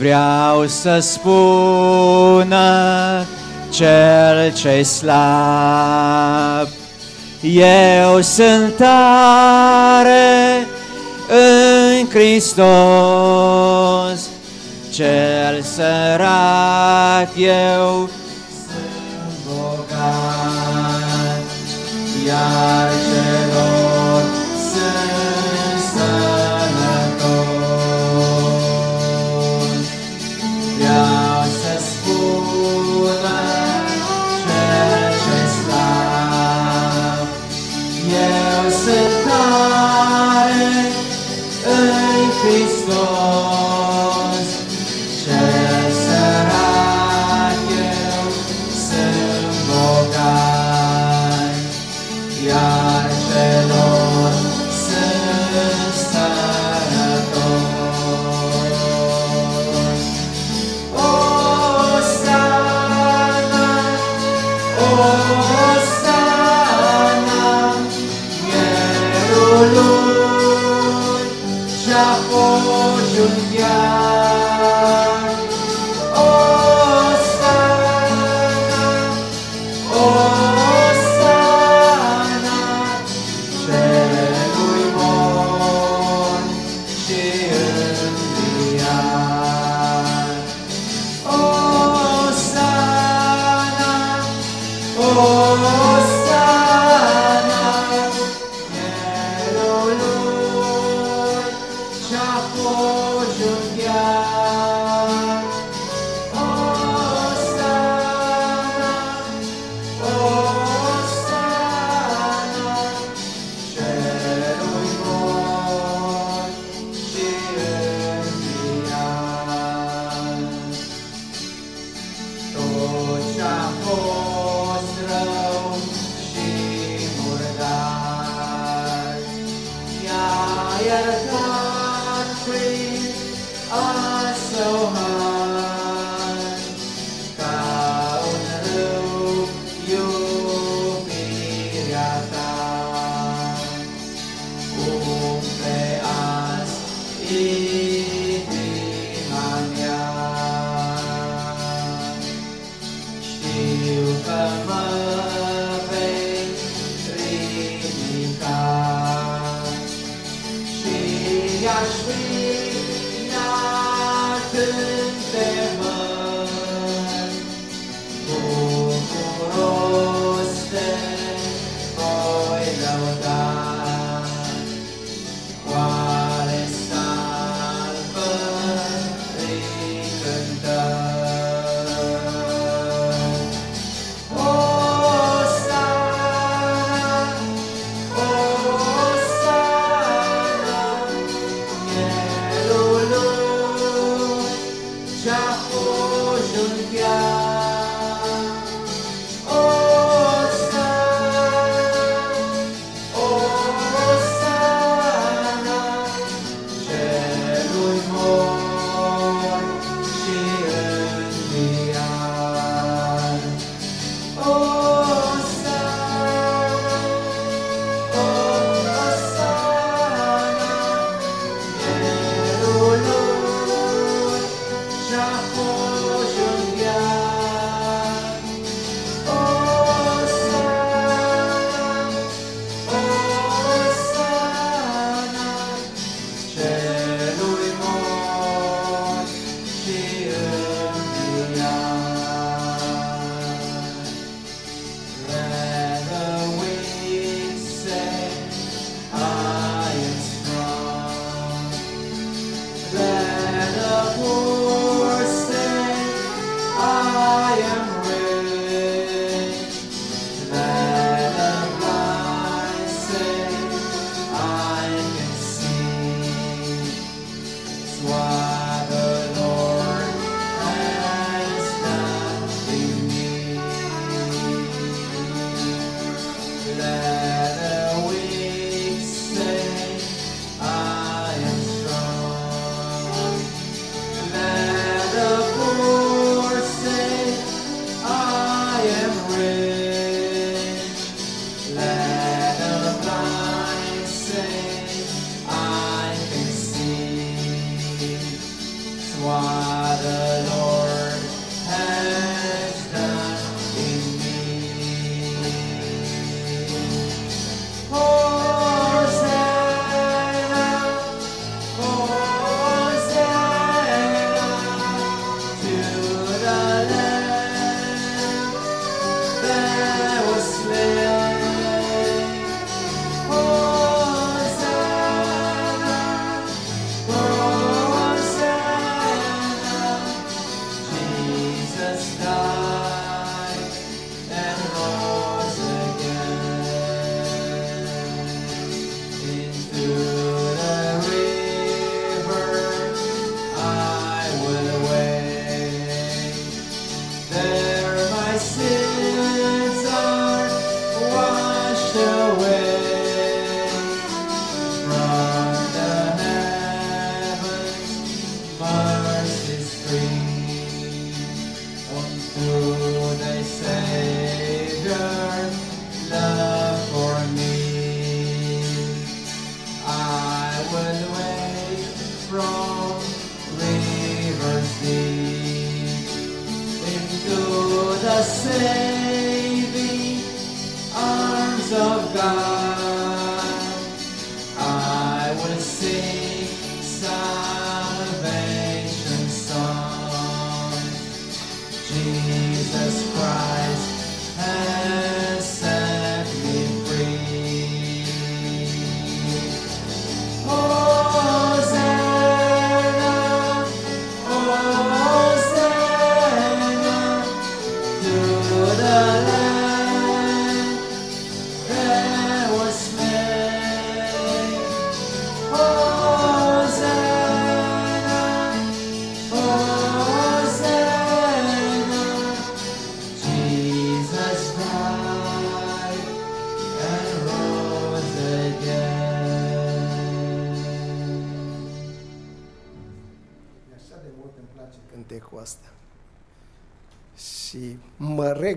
Vreau să spună cel ce slab, eu sunt tare în Hristos, cel sărac eu sunt bogat, iar celor Hristos,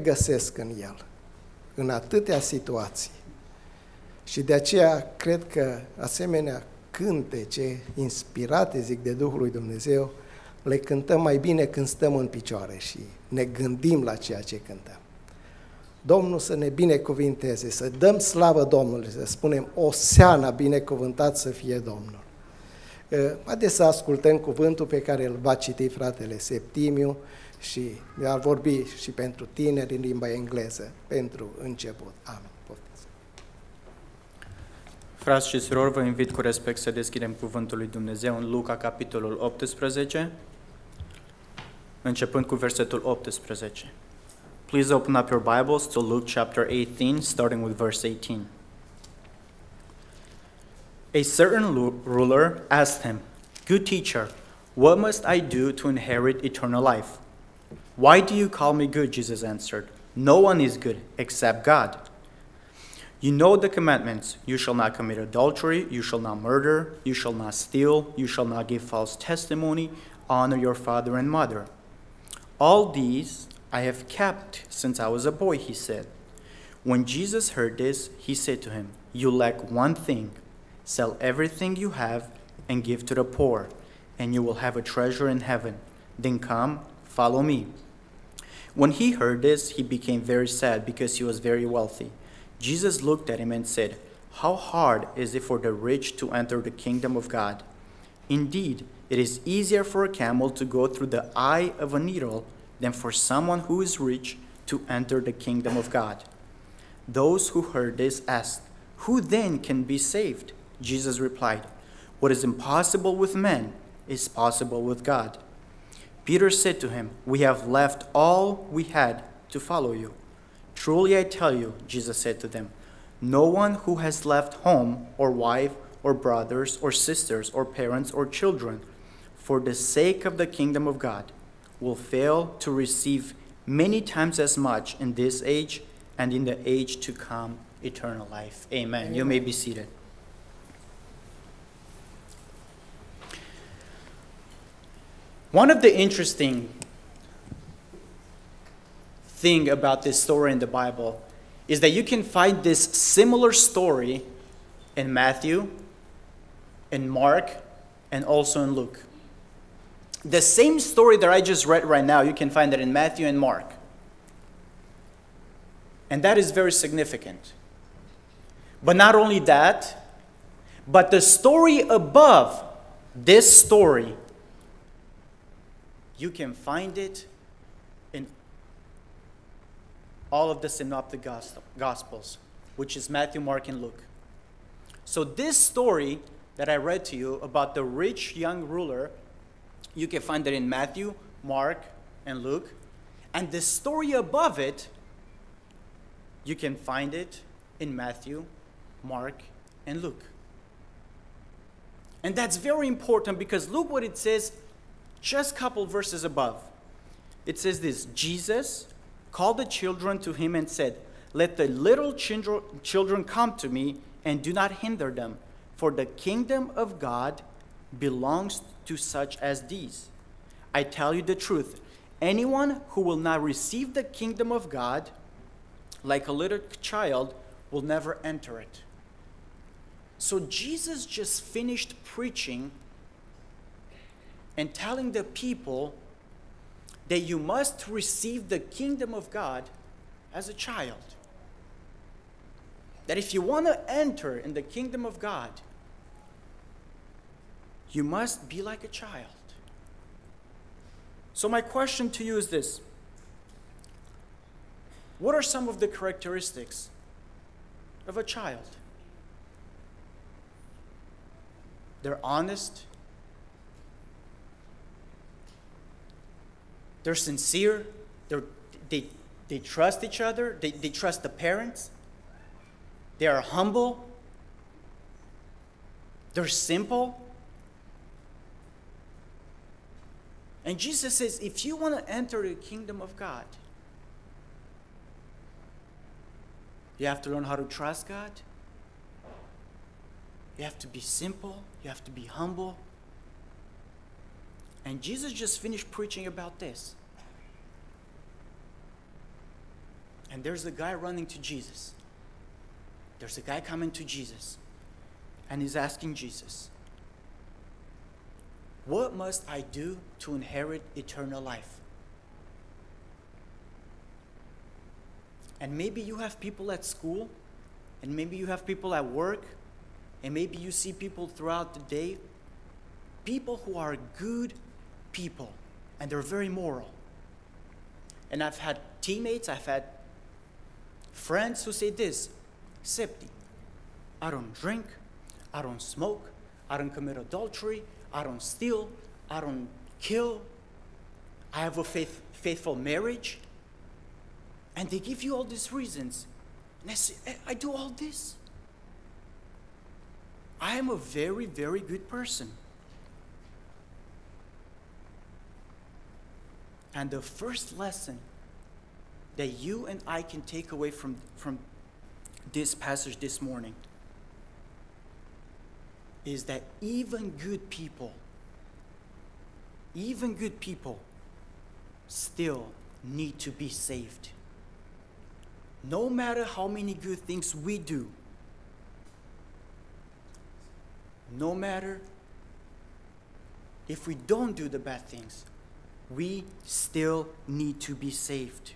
mă regăsesc în el, în atâtea situații. Și de aceea cred că asemenea cântece inspirate, zic, de Duhul lui Dumnezeu, le cântăm mai bine când stăm în picioare și ne gândim la ceea ce cântăm. Domnul să ne binecuvinteze, să dăm slavă Domnului, să spunem o seană binecuvântat să fie Domnul. Haideți să ascultăm cuvântul pe care îl va citi fratele Septimiu și ar vorbi și pentru tineri în limba engleză, pentru început. Amin. Poftiți. Frați și surori, vă invit cu respect să deschidem Cuvântul lui Dumnezeu în Luca, capitolul 18, începând cu versetul 18. Please open up your Bibles to Luke chapter 18, starting with verse 18. A certain lu- ruler asked him, Good teacher, what must I do to inherit eternal life? Why do you call me good? Jesus answered, No one is good except God. You know the commandments you shall not commit adultery, you shall not murder, you shall not steal, you shall not give false testimony, honor your father and mother. All these I have kept since I was a boy, he said. When Jesus heard this, he said to him, You lack one thing. Sell everything you have and give to the poor, and you will have a treasure in heaven. Then come, follow me. When he heard this, he became very sad because he was very wealthy. Jesus looked at him and said, How hard is it for the rich to enter the kingdom of God? Indeed, it is easier for a camel to go through the eye of a needle than for someone who is rich to enter the kingdom of God. Those who heard this asked, Who then can be saved? Jesus replied, What is impossible with men is possible with God. Peter said to him, We have left all we had to follow you. Truly I tell you, Jesus said to them, no one who has left home or wife or brothers or sisters or parents or children for the sake of the kingdom of God will fail to receive many times as much in this age and in the age to come eternal life. Amen. You may be seated. One of the interesting thing about this story in the Bible is that you can find this similar story in Matthew, in Mark, and also in Luke. The same story that I just read right now, you can find that in Matthew and Mark. And that is very significant. But not only that, but the story above this story, you can find it in all of the synoptic gospels, which is Matthew, Mark, and Luke. So, this story that I read to you about the rich young ruler, you can find it in Matthew, Mark, and Luke. And the story above it, you can find it in Matthew, Mark, and Luke. And that's very important because look what it says just a couple verses above. It says this Jesus called the children to him and said, Let the little children children come to me and do not hinder them, for the kingdom of God belongs to such as these. I tell you the truth anyone who will not receive the kingdom of God like a little child will never enter it. So Jesus just finished preaching and telling the people that you must receive the kingdom of God as a child. That if you want to enter in the kingdom of God, you must be like a child. So, my question to you is this What are some of the characteristics of a child? They're honest, they're sincere, they're, they, they trust each other, they, they trust the parents, they are humble, they're simple. And Jesus says, if you want to enter the kingdom of God, you have to learn how to trust God. You have to be simple. You have to be humble. And Jesus just finished preaching about this. And there's a guy running to Jesus. There's a guy coming to Jesus. And he's asking Jesus, What must I do to inherit eternal life? And maybe you have people at school, and maybe you have people at work, and maybe you see people throughout the day, people who are good people, and they're very moral. And I've had teammates, I've had friends who say this Septi, I don't drink, I don't smoke, I don't commit adultery, I don't steal, I don't kill, I have a faith, faithful marriage. And they give you all these reasons. And I say, I, I do all this. I am a very, very good person. And the first lesson that you and I can take away from, from this passage this morning is that even good people, even good people, still need to be saved. No matter how many good things we do, no matter if we don't do the bad things, we still need to be saved.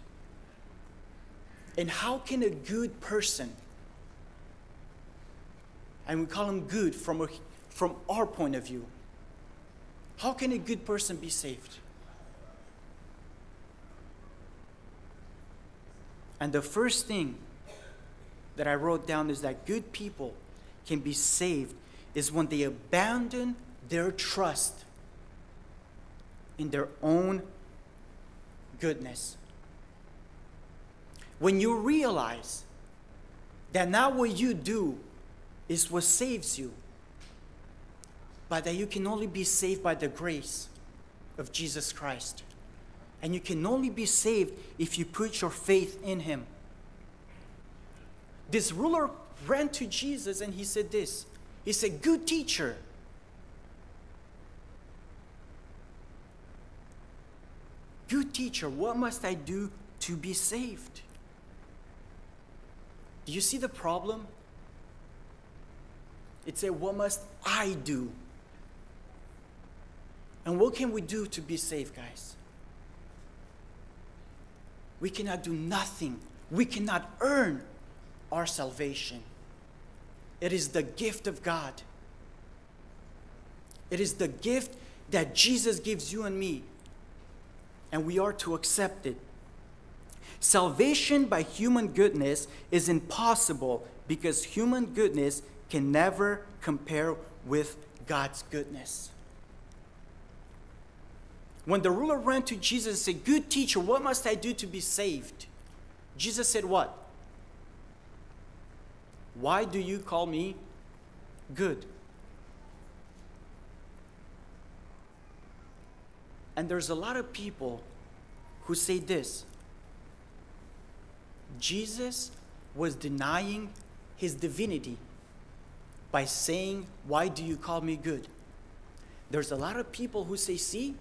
And how can a good person, and we call him good from, a, from our point of view, how can a good person be saved? And the first thing that I wrote down is that good people can be saved is when they abandon their trust in their own goodness. When you realize that not what you do is what saves you, but that you can only be saved by the grace of Jesus Christ. And you can only be saved if you put your faith in Him. This ruler ran to Jesus and he said this He said, Good teacher. Good teacher, what must I do to be saved? Do you see the problem? It said, What must I do? And what can we do to be saved, guys? We cannot do nothing. We cannot earn our salvation. It is the gift of God. It is the gift that Jesus gives you and me, and we are to accept it. Salvation by human goodness is impossible because human goodness can never compare with God's goodness. When the ruler ran to Jesus and said, Good teacher, what must I do to be saved? Jesus said, What? Why do you call me good? And there's a lot of people who say this Jesus was denying his divinity by saying, Why do you call me good? There's a lot of people who say, See,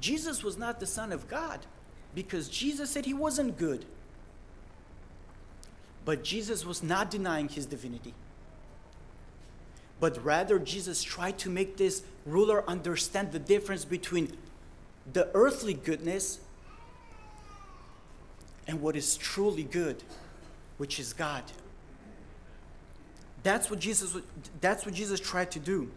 Jesus was not the Son of God because Jesus said he wasn't good. But Jesus was not denying his divinity. But rather, Jesus tried to make this ruler understand the difference between the earthly goodness and what is truly good, which is God. That's what Jesus, that's what Jesus tried to do.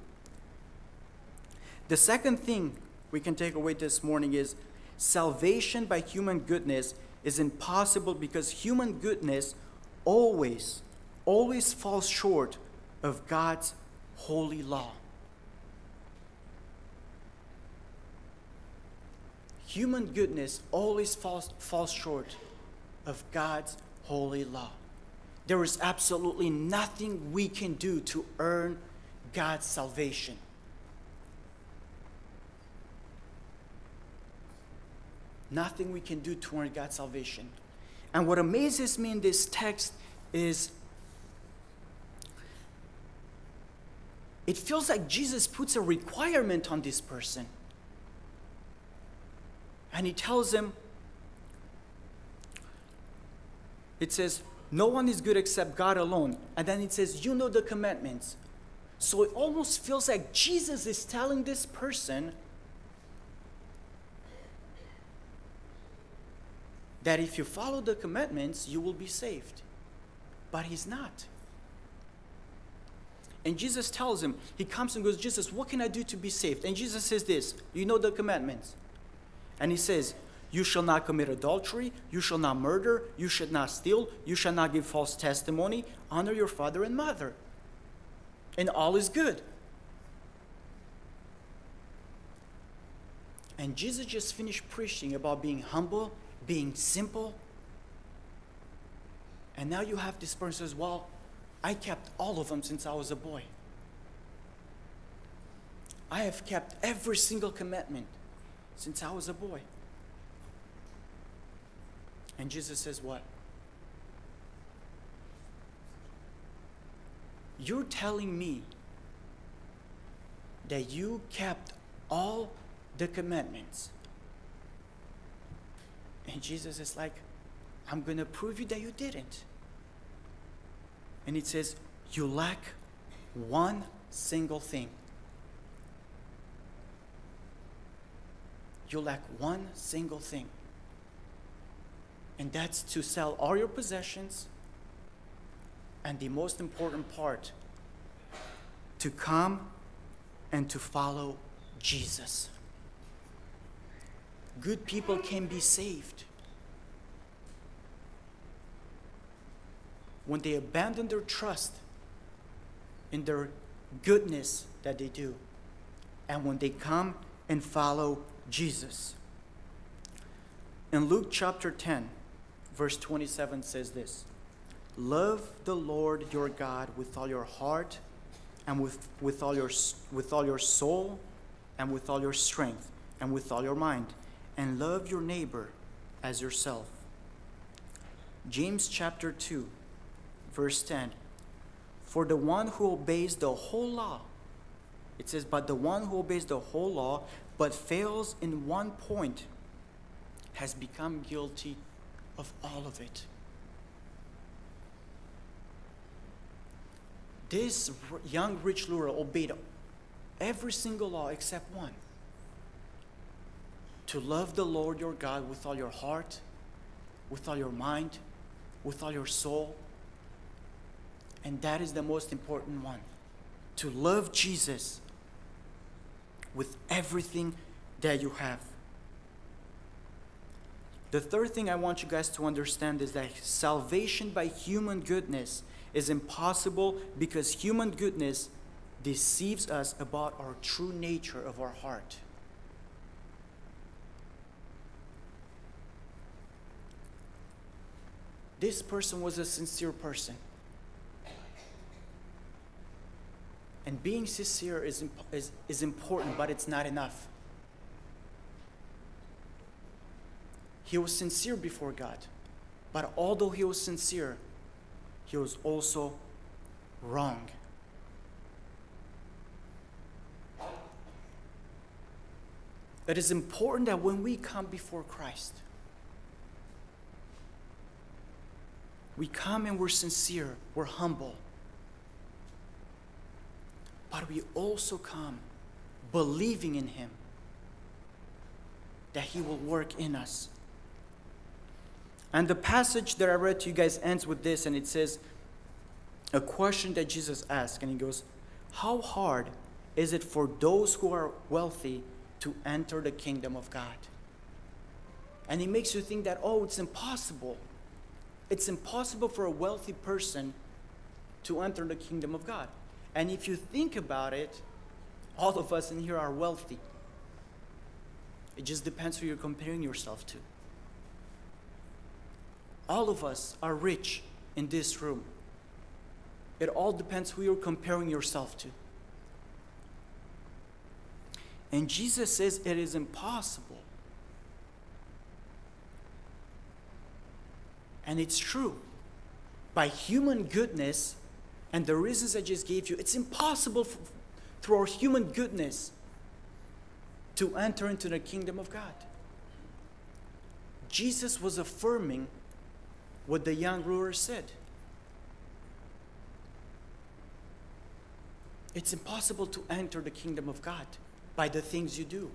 The second thing we can take away this morning is salvation by human goodness is impossible because human goodness always, always falls short of God's holy law. Human goodness always falls, falls short of God's holy law. There is absolutely nothing we can do to earn God's salvation. Nothing we can do to earn God's salvation. And what amazes me in this text is it feels like Jesus puts a requirement on this person. And he tells him, it says, No one is good except God alone. And then it says, You know the commandments. So it almost feels like Jesus is telling this person that if you follow the commandments, you will be saved. But he's not. And Jesus tells him, he comes and goes, Jesus, what can I do to be saved? And Jesus says this, you know the commandments. And he says, You shall not commit adultery, you shall not murder, you should not steal, you shall not give false testimony, honor your father and mother. And all is good. And Jesus just finished preaching about being humble, being simple. And now you have this person says, Well, I kept all of them since I was a boy. I have kept every single commandment since I was a boy. And Jesus says, What? You're telling me that you kept all the commandments. And Jesus is like, I'm going to prove you that you didn't. And it says, You lack one single thing. You lack one single thing. And that's to sell all your possessions. And the most important part, to come and to follow Jesus. Good people can be saved. when they abandon their trust in their goodness that they do, and when they come and follow Jesus. In Luke chapter 10, verse 27 says this Love the Lord your God with all your heart, and with, with, all your, with all your soul, and with all your strength, and with all your mind, and love your neighbor as yourself. James chapter 2, verse 10 For the one who obeys the whole law, it says, but the one who obeys the whole law but fails in one point has become guilty of all of it. This young rich ruler obeyed every single law except one. To love the Lord your God with all your heart, with all your mind, with all your soul, and that is the most important one. To love Jesus with everything that you have. The third thing I want you guys to understand is that salvation by human goodness is impossible because human goodness deceives us about our true nature of our heart. This person was a sincere person. And being sincere is, is, is important, but it's not enough. He was sincere before God, but although he was sincere, he was also wrong. It is important that when we come before Christ, we come and we're sincere, we're humble but we also come believing in Him that He will work in us. And the passage that I read to you guys ends with this, and it says, a question that Jesus asked, and He goes, How hard is it for those who are wealthy to enter the kingdom of God? And He makes you think that, oh, it's impossible. It's impossible for a wealthy person to enter the kingdom of God. And if you think about it, all of us in here are wealthy. It just depends who you're comparing yourself to. All of us are rich in this room. It all depends who you're comparing yourself to. And Jesus says it is impossible. And it's true. By human goodness, and the reasons I just gave you, it's impossible for, through our human goodness to enter into the kingdom of God. Jesus was affirming what the young ruler said. It's impossible to enter the kingdom of God by the things you do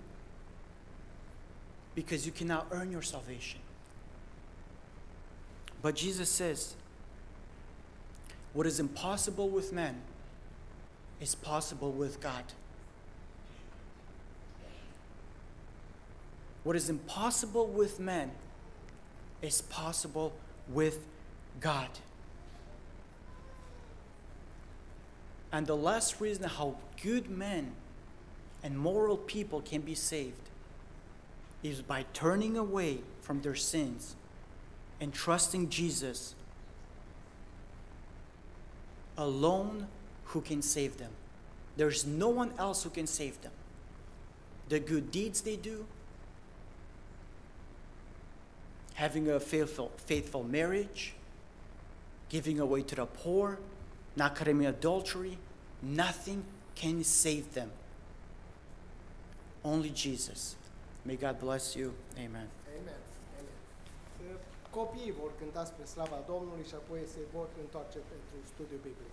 because you cannot earn your salvation. But Jesus says, What is impossible with men is possible with God. What is impossible with men is possible with God. And the last reason how good men and moral people can be saved is by turning away from their sins and trusting Jesus alone who can save them. There's no one else who can save them. The good deeds they do, having a faithful, faithful marriage, giving away to the poor, not committing adultery, nothing can save them. Only Jesus. May God bless you. Amen. Amen. Amen. Copiii vor cânta spre slava Domnului și apoi se vor întoarce pentru studiu biblic.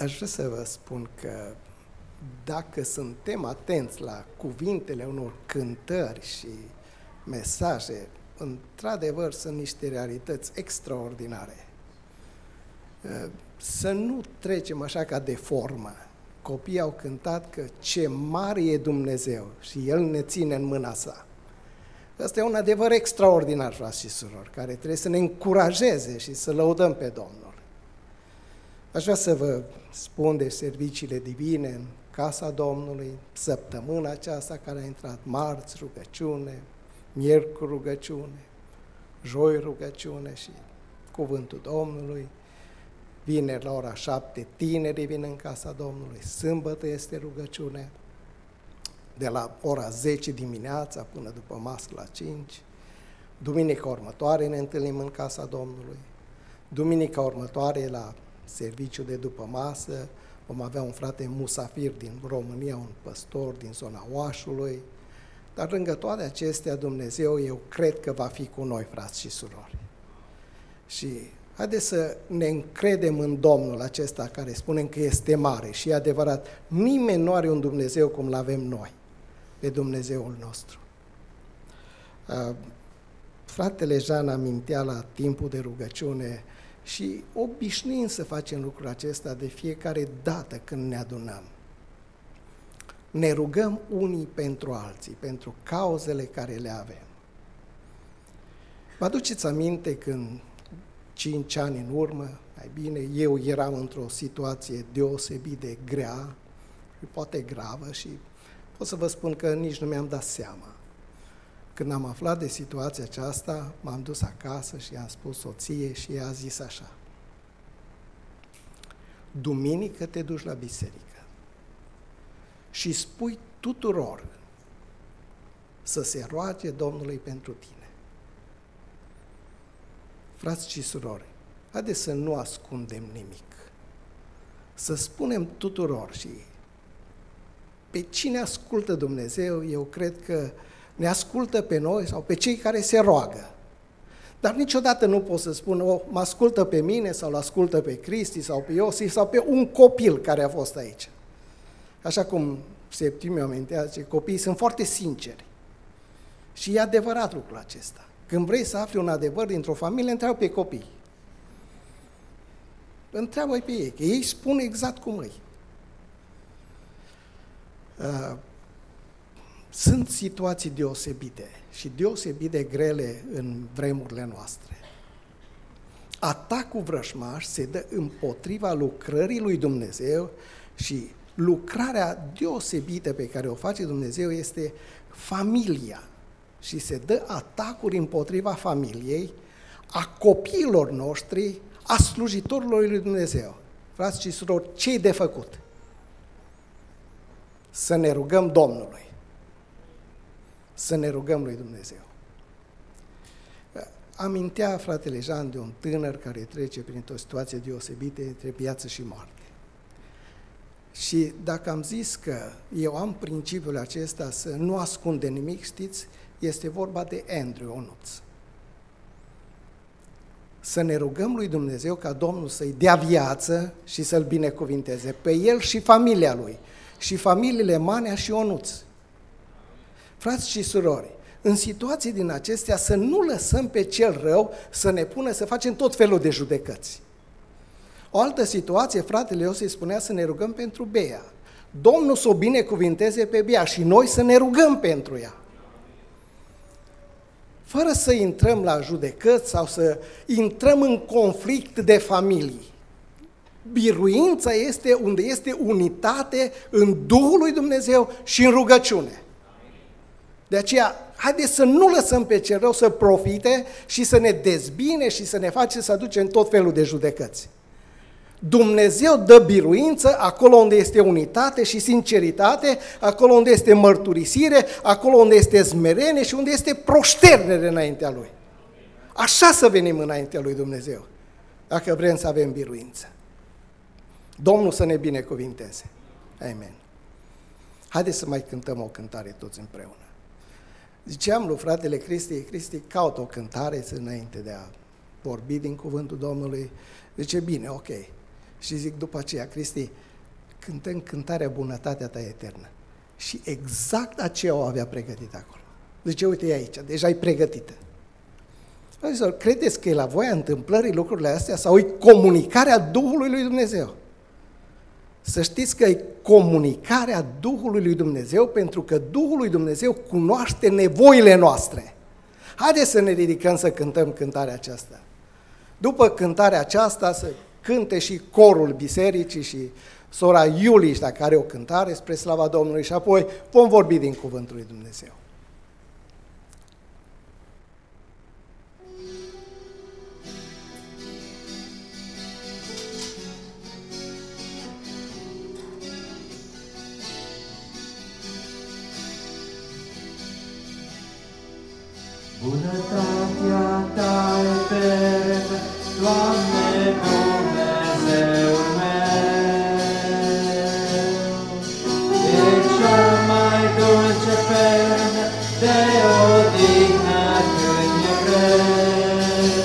Aș vrea să vă spun că dacă suntem atenți la cuvintele unor cântări și mesaje, într-adevăr sunt niște realități extraordinare. Să nu trecem așa ca de formă. Copiii au cântat că ce mare e Dumnezeu și El ne ține în mâna sa. Asta e un adevăr extraordinar, frați și surori, care trebuie să ne încurajeze și să lăudăm pe Domnul. Aș vrea să vă spun de serviciile divine în casa Domnului, săptămâna aceasta care a intrat, marți rugăciune, miercuri rugăciune, joi rugăciune și cuvântul Domnului, vineri la ora șapte tinerii vin în casa Domnului, sâmbătă este rugăciune, de la ora 10 dimineața până după masă la 5, duminica următoare ne întâlnim în casa Domnului, duminica următoare la serviciu de după masă, vom avea un frate musafir din România, un păstor din zona Oașului, dar lângă toate acestea, Dumnezeu, eu cred că va fi cu noi, frați și surori. Și haideți să ne încredem în Domnul acesta care spunem că este mare și e adevărat. Nimeni nu are un Dumnezeu cum l avem noi, pe Dumnezeul nostru. Fratele Jean amintea la timpul de rugăciune și obișnuim să facem lucrul acesta de fiecare dată când ne adunăm. Ne rugăm unii pentru alții, pentru cauzele care le avem. Vă aduceți aminte când cinci ani în urmă, mai bine, eu eram într-o situație deosebit de grea, și poate gravă și pot să vă spun că nici nu mi-am dat seama. Când am aflat de situația aceasta, m-am dus acasă și i-am spus soției și ea a zis așa. Duminică te duci la biserică și spui tuturor să se roage Domnului pentru tine. Frați și surori, haideți să nu ascundem nimic. Să spunem tuturor și pe cine ascultă Dumnezeu, eu cred că ne ascultă pe noi sau pe cei care se roagă. Dar niciodată nu pot să spun, o, mă ascultă pe mine sau îl ascultă pe Cristi sau pe Iosif sau pe un copil care a fost aici. Așa cum Septimiu amintea, ce copiii sunt foarte sinceri. Și e adevărat lucrul acesta. Când vrei să afli un adevăr dintr-o familie, întreabă pe copii. întreabă pe ei, că ei spun exact cum îi. Uh, sunt situații deosebite și deosebit de grele în vremurile noastre. Atacul vrășmaș se dă împotriva lucrării lui Dumnezeu și lucrarea deosebită pe care o face Dumnezeu este familia. Și se dă atacuri împotriva familiei, a copiilor noștri, a slujitorilor lui Dumnezeu. Frați și surori, ce de făcut? Să ne rugăm Domnului să ne rugăm lui Dumnezeu. Amintea fratele Jean de un tânăr care trece printr-o situație deosebită între viață și moarte. Și dacă am zis că eu am principiul acesta să nu ascunde nimic, știți, este vorba de Andrew Onuț. Să ne rugăm lui Dumnezeu ca Domnul să-i dea viață și să-l binecuvinteze pe el și familia lui, și familiile Manea și Onuț. Frați și surori, în situații din acestea să nu lăsăm pe cel rău să ne pună să facem tot felul de judecăți. O altă situație, fratele Iosif spunea să ne rugăm pentru Bea. Domnul să o binecuvinteze pe Bea și noi să ne rugăm pentru ea. Fără să intrăm la judecăți sau să intrăm în conflict de familii. Biruința este unde este unitate în Duhul lui Dumnezeu și în rugăciune. De aceea, haideți să nu lăsăm pe cel rău să profite și să ne dezbine și să ne face să aducem tot felul de judecăți. Dumnezeu dă biruință acolo unde este unitate și sinceritate, acolo unde este mărturisire, acolo unde este smerenie și unde este proșternere înaintea Lui. Așa să venim înaintea Lui Dumnezeu, dacă vrem să avem biruință. Domnul să ne binecuvinteze. Amen. Haideți să mai cântăm o cântare toți împreună. Ziceam lui fratele Cristi, Cristi, caută o cântare înainte de a vorbi din cuvântul Domnului. Zice, bine, ok. Și zic după aceea, Cristi, cântăm cântarea Bunătatea ta eternă. Și exact aceea o avea pregătit acolo. Zice, uite, e aici, deja e pregătită. Adică, credeți că e la voia întâmplării lucrurile astea sau e comunicarea Duhului lui Dumnezeu? Să știți că e comunicarea Duhului lui Dumnezeu pentru că Duhul lui Dumnezeu cunoaște nevoile noastre. Haideți să ne ridicăm să cântăm cântarea aceasta. După cântarea aceasta să cânte și corul bisericii și sora Iuliș, dacă are o cântare spre slava Domnului și apoi vom vorbi din cuvântul lui Dumnezeu. Bunătatea ta eternă, Doamne Dumnezeul meu, e cea mai dulce pernă de odihnă când e greu.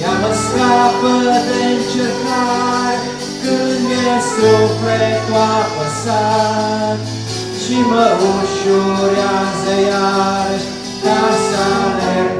Ea mă scapă de încercare când e sufletul apăsat, și mă ușurează iarăși ca să alerg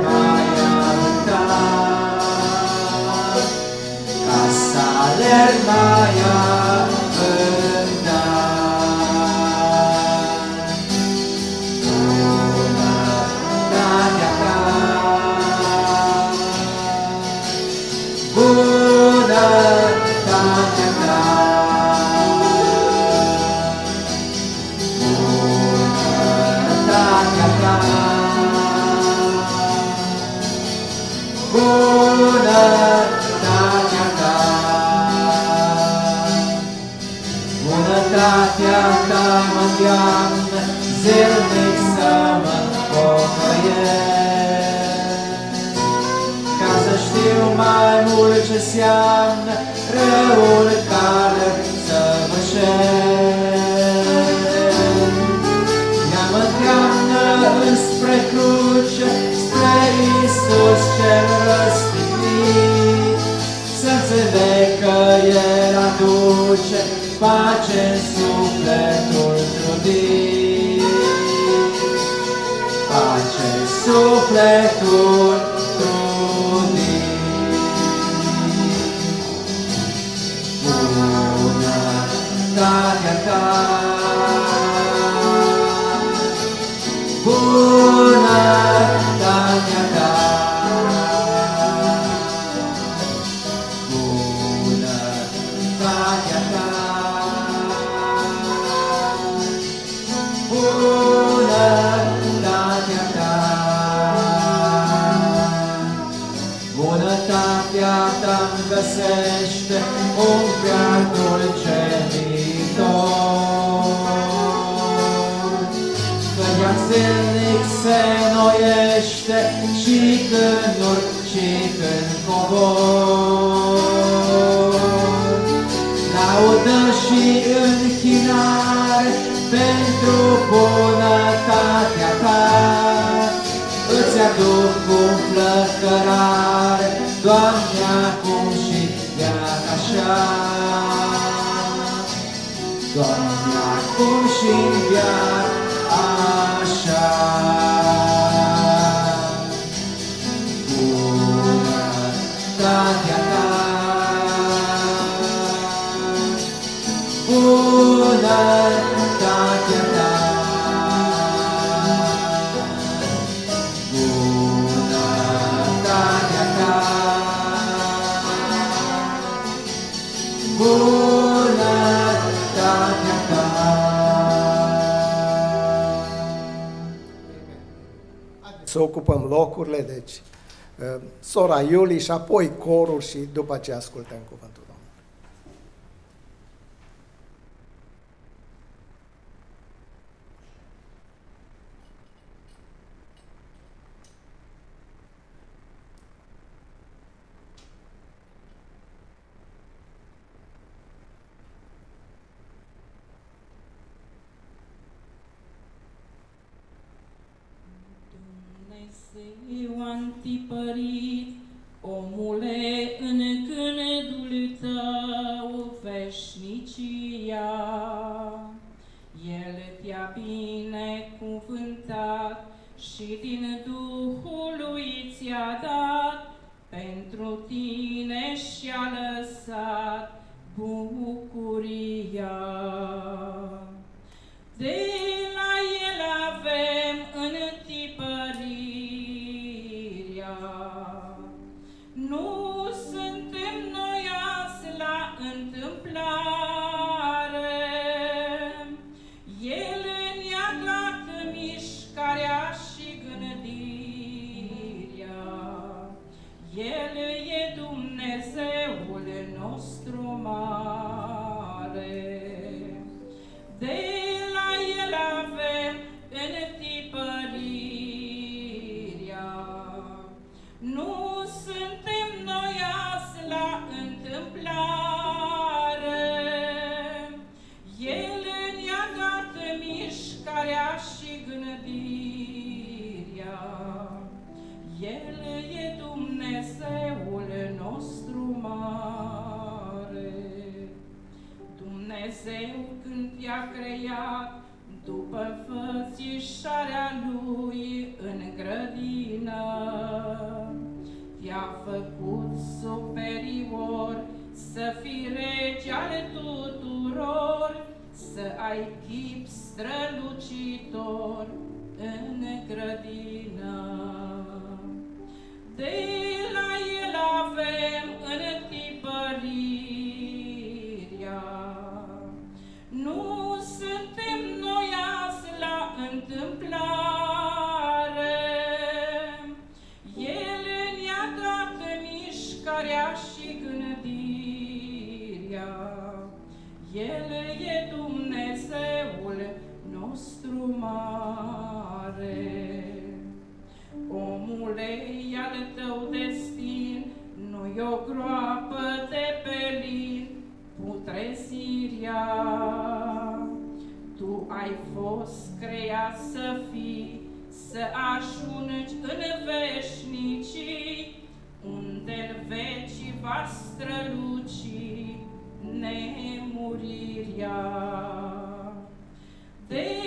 locurile, deci uh, sora Iulie și apoi corul și după aceea ascultăm creat, după fățișarea lui în grădină. Te-a făcut superior să fii rege ale tuturor, să ai chip strălucitor în grădină. De fost creat să fii, să ajungi în veșnicii, unde-n vecii va străluci nemurirea. De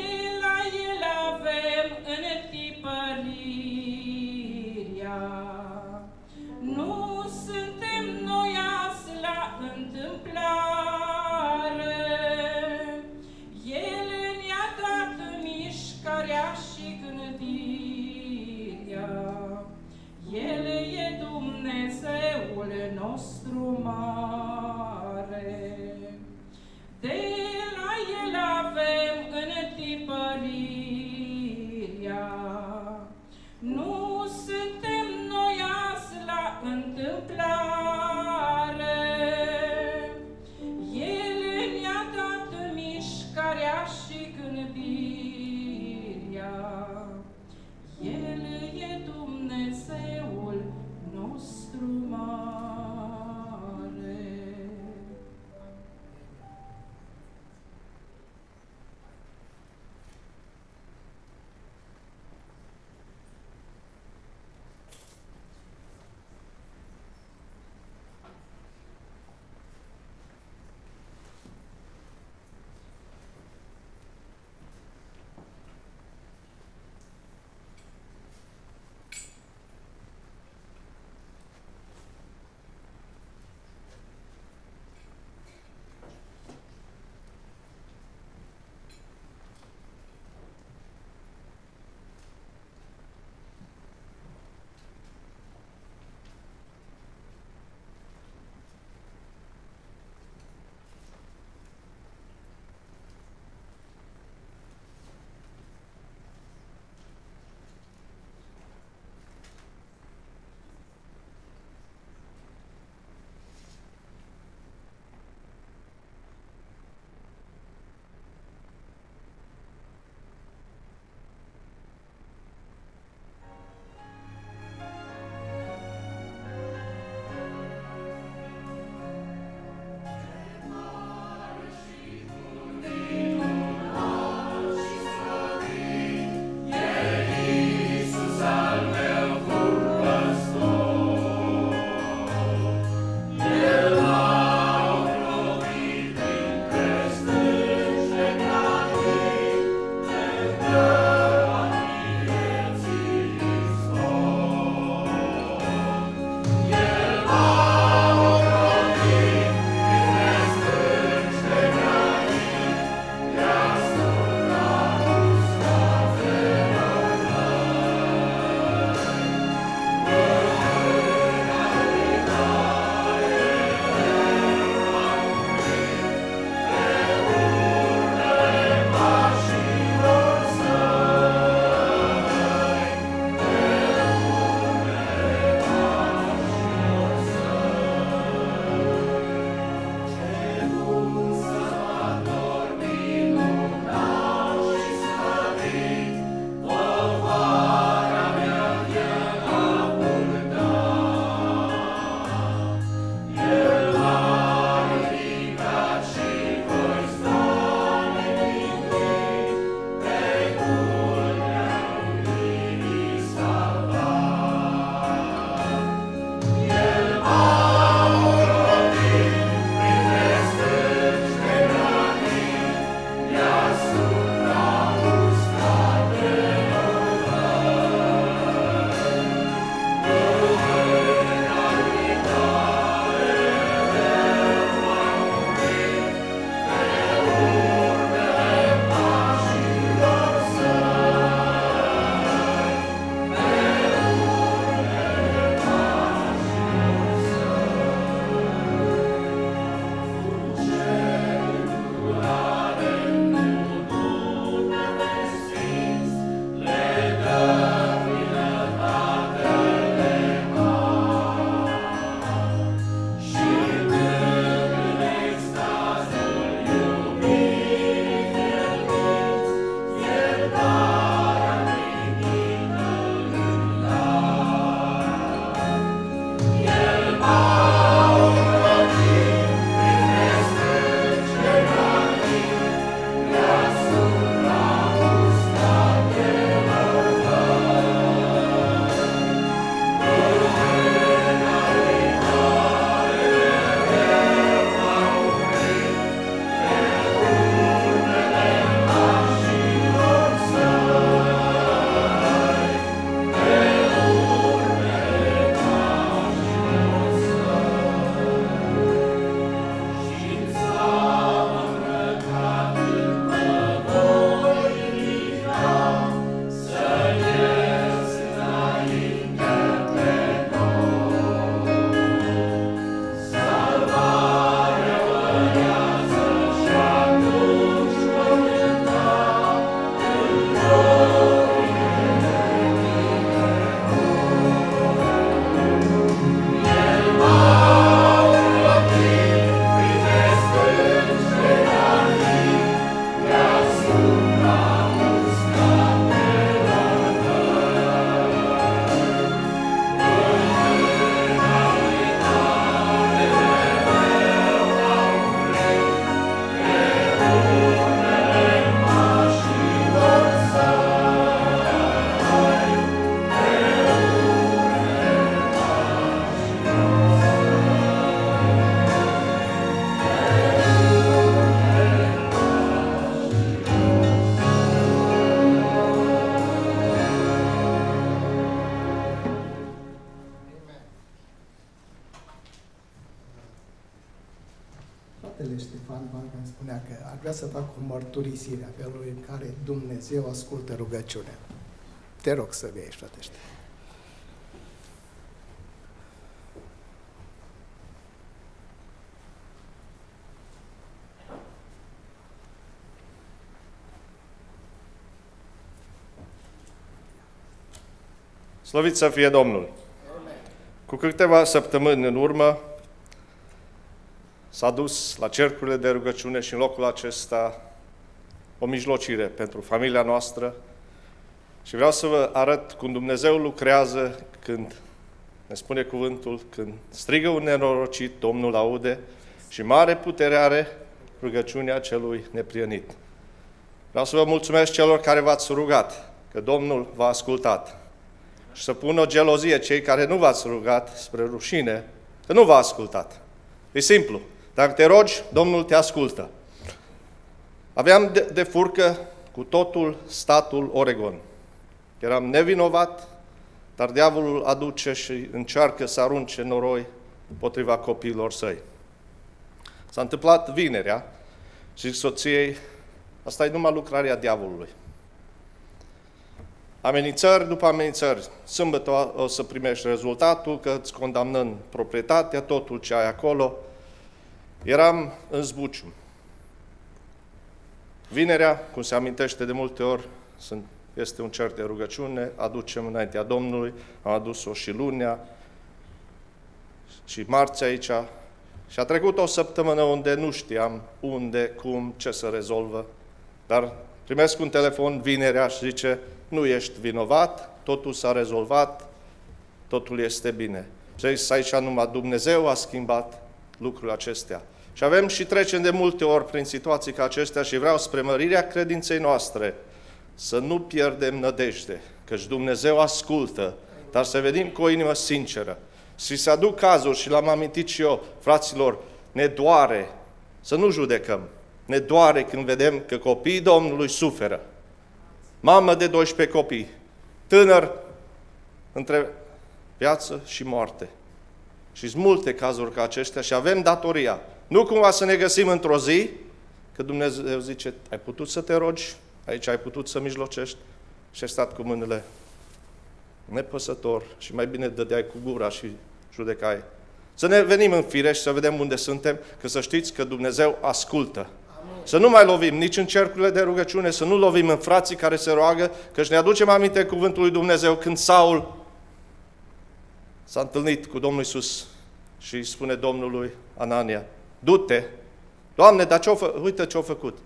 vrea să fac o mărturisire a felului în care Dumnezeu ascultă rugăciunea. Te rog să vii aici, frate Ștefan. Slăvit să fie Domnul! Cu câteva săptămâni în urmă s-a dus la cercurile de rugăciune și în locul acesta o mijlocire pentru familia noastră și vreau să vă arăt cum Dumnezeu lucrează când ne spune cuvântul, când strigă un nenorocit, Domnul aude și mare putere are rugăciunea celui neprienit. Vreau să vă mulțumesc celor care v-ați rugat, că Domnul v-a ascultat și să pun o gelozie cei care nu v-ați rugat spre rușine, că nu v-a ascultat. E simplu. Dacă te rogi, Domnul te ascultă. Aveam de, de furcă cu totul statul Oregon. Eram nevinovat, dar diavolul aduce și încearcă să arunce noroi potriva copiilor săi. S-a întâmplat vinerea și soției, asta e numai lucrarea diavolului. Amenințări după amenințări. Sâmbătă o să primești rezultatul, că îți condamnăm proprietatea, totul ce ai acolo. Eram în zbuciu. Vinerea, cum se amintește de multe ori, sunt, este un cer de rugăciune, aducem înaintea Domnului, am adus-o și lunea și marți aici. Și a trecut o săptămână unde nu știam unde, cum, ce să rezolvă, dar primesc un telefon vinerea și zice, nu ești vinovat, totul s-a rezolvat, totul este bine. Și aici numai Dumnezeu a schimbat lucrurile acestea. Și avem și trecem de multe ori prin situații ca acestea și vreau spre mărirea credinței noastre să nu pierdem nădejde, căci Dumnezeu ascultă, dar să venim cu o inimă sinceră. Și să aduc cazuri, și l-am amintit și eu, fraților, ne doare să nu judecăm. Ne doare când vedem că copiii Domnului suferă mamă de 12 copii, tânăr între viață și moarte. Și sunt multe cazuri ca acestea și avem datoria. Nu cumva să ne găsim într-o zi, că Dumnezeu zice, ai putut să te rogi, aici ai putut să mijlocești și ai stat cu mâinile nepăsător și mai bine dădeai cu gura și judecai. Să ne venim în fire și să vedem unde suntem, că să știți că Dumnezeu ascultă. Să nu mai lovim nici în cercurile de rugăciune, să nu lovim în frații care se roagă, căci ne aducem aminte cuvântul lui Dumnezeu când Saul s-a întâlnit cu Domnul Isus și îi spune Domnului Anania, du-te, Doamne, dar ce fă... uite ce-a făcut.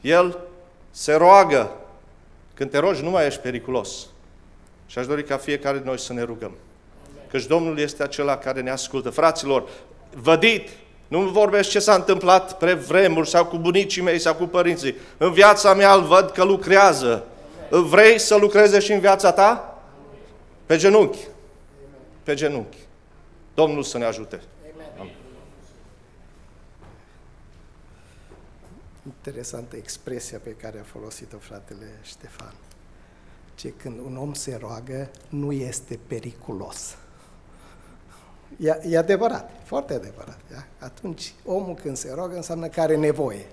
El se roagă. Când te rogi, nu mai ești periculos. Și aș dori ca fiecare de noi să ne rugăm. Căci Domnul este acela care ne ascultă. Fraților, vădit nu vorbesc ce s-a întâmplat pre vremuri sau cu bunicii mei sau cu părinții. În viața mea îl văd că lucrează. Vrei să lucreze și în viața ta? Pe genunchi. Pe genunchi. Domnul să ne ajute. Interesantă expresia pe care a folosit-o fratele Ștefan. Ce când un om se roagă, nu este periculos. E, e adevărat, foarte adevărat. Da? Atunci, omul când se roagă înseamnă că are nevoie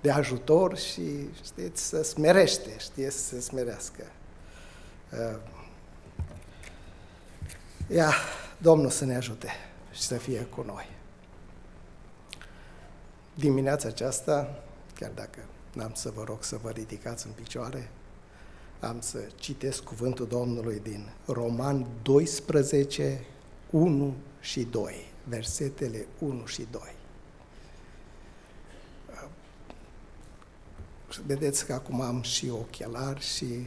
de ajutor și, știți, să smerește, știe să se smerească. Uh, ia, Domnul să ne ajute și să fie cu noi. Dimineața aceasta, chiar dacă n-am să vă rog să vă ridicați în picioare, am să citesc cuvântul Domnului din Roman 12, 1 și 2, versetele 1 și 2. Vedeți că acum am și ochelari și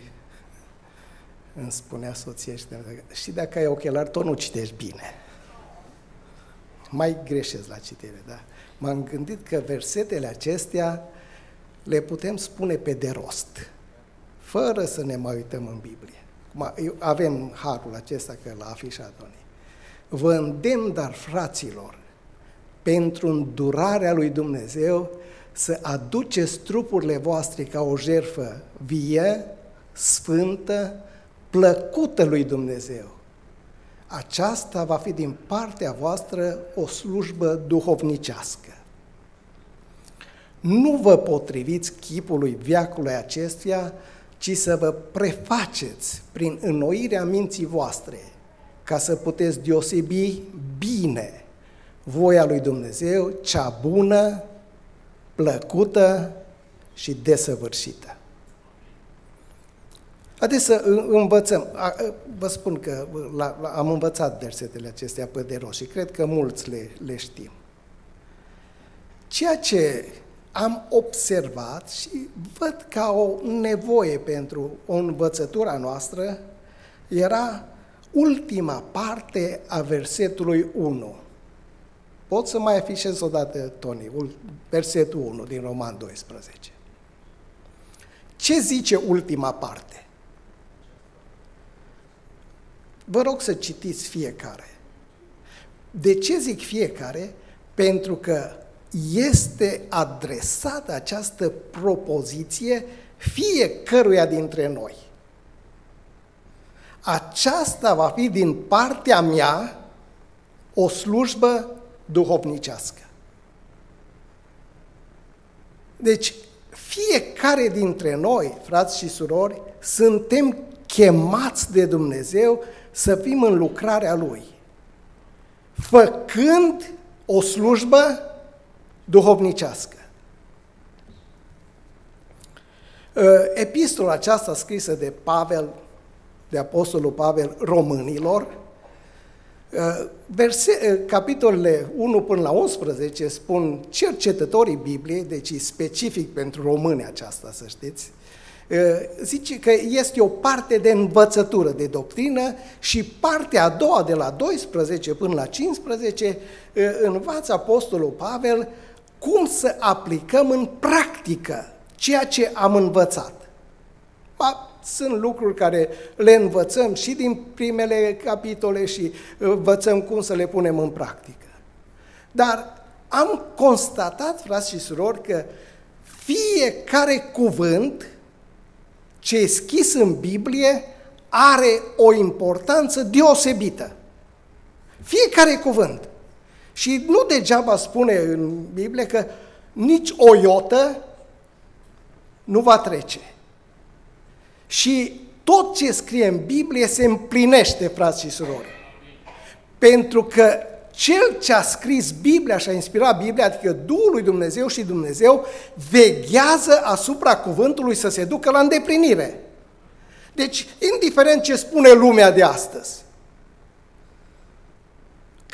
îmi spunea soția și, și dacă ai ochelari, tot nu citești bine. Mai greșesc la citire, da? M-am gândit că versetele acestea le putem spune pe de rost, fără să ne mai uităm în Biblie. Avem harul acesta că l-a afișat Donii. Vă îndemn, dar, fraților, pentru îndurarea lui Dumnezeu, să aduceți trupurile voastre ca o jerfă vie, sfântă, plăcută lui Dumnezeu. Aceasta va fi din partea voastră o slujbă duhovnicească. Nu vă potriviți chipului viacului acestuia, ci să vă prefaceți prin înnoirea minții voastre, ca să puteți deosebi bine voia lui Dumnezeu, cea bună, plăcută și desăvârșită. Haideți să învățăm. Vă spun că am învățat versetele acestea pe de rost și cred că mulți le, le știm. Ceea ce am observat și văd ca o nevoie pentru o învățătura noastră era ultima parte a versetului 1. Pot să mai afișez o dată, Tony, versetul 1 din Roman 12. Ce zice ultima parte? Vă rog să citiți fiecare. De ce zic fiecare? Pentru că este adresată această propoziție fiecăruia dintre noi. Aceasta va fi din partea mea o slujbă duhovnicească. Deci, fiecare dintre noi, frați și surori, suntem chemați de Dumnezeu să fim în lucrarea Lui, făcând o slujbă duhovnicească. Ă, epistola aceasta scrisă de Pavel, de Apostolul Pavel românilor, ă, verse, ă, capitolele 1 până la 11 spun cercetătorii Bibliei, deci specific pentru români aceasta, să știți, zice că este o parte de învățătură, de doctrină și partea a doua, de la 12 până la 15, învață Apostolul Pavel cum să aplicăm în practică ceea ce am învățat. Ba, sunt lucruri care le învățăm și din primele capitole și învățăm cum să le punem în practică. Dar am constatat, frați și surori, că fiecare cuvânt ce e scris în Biblie are o importanță deosebită. Fiecare cuvânt. Și nu degeaba spune în Biblie că nici o iotă nu va trece. Și tot ce scrie în Biblie se împlinește, frați și surori. Pentru că cel ce a scris Biblia și a inspirat Biblia, adică Duhul lui Dumnezeu și Dumnezeu, veghează asupra cuvântului să se ducă la îndeplinire. Deci, indiferent ce spune lumea de astăzi,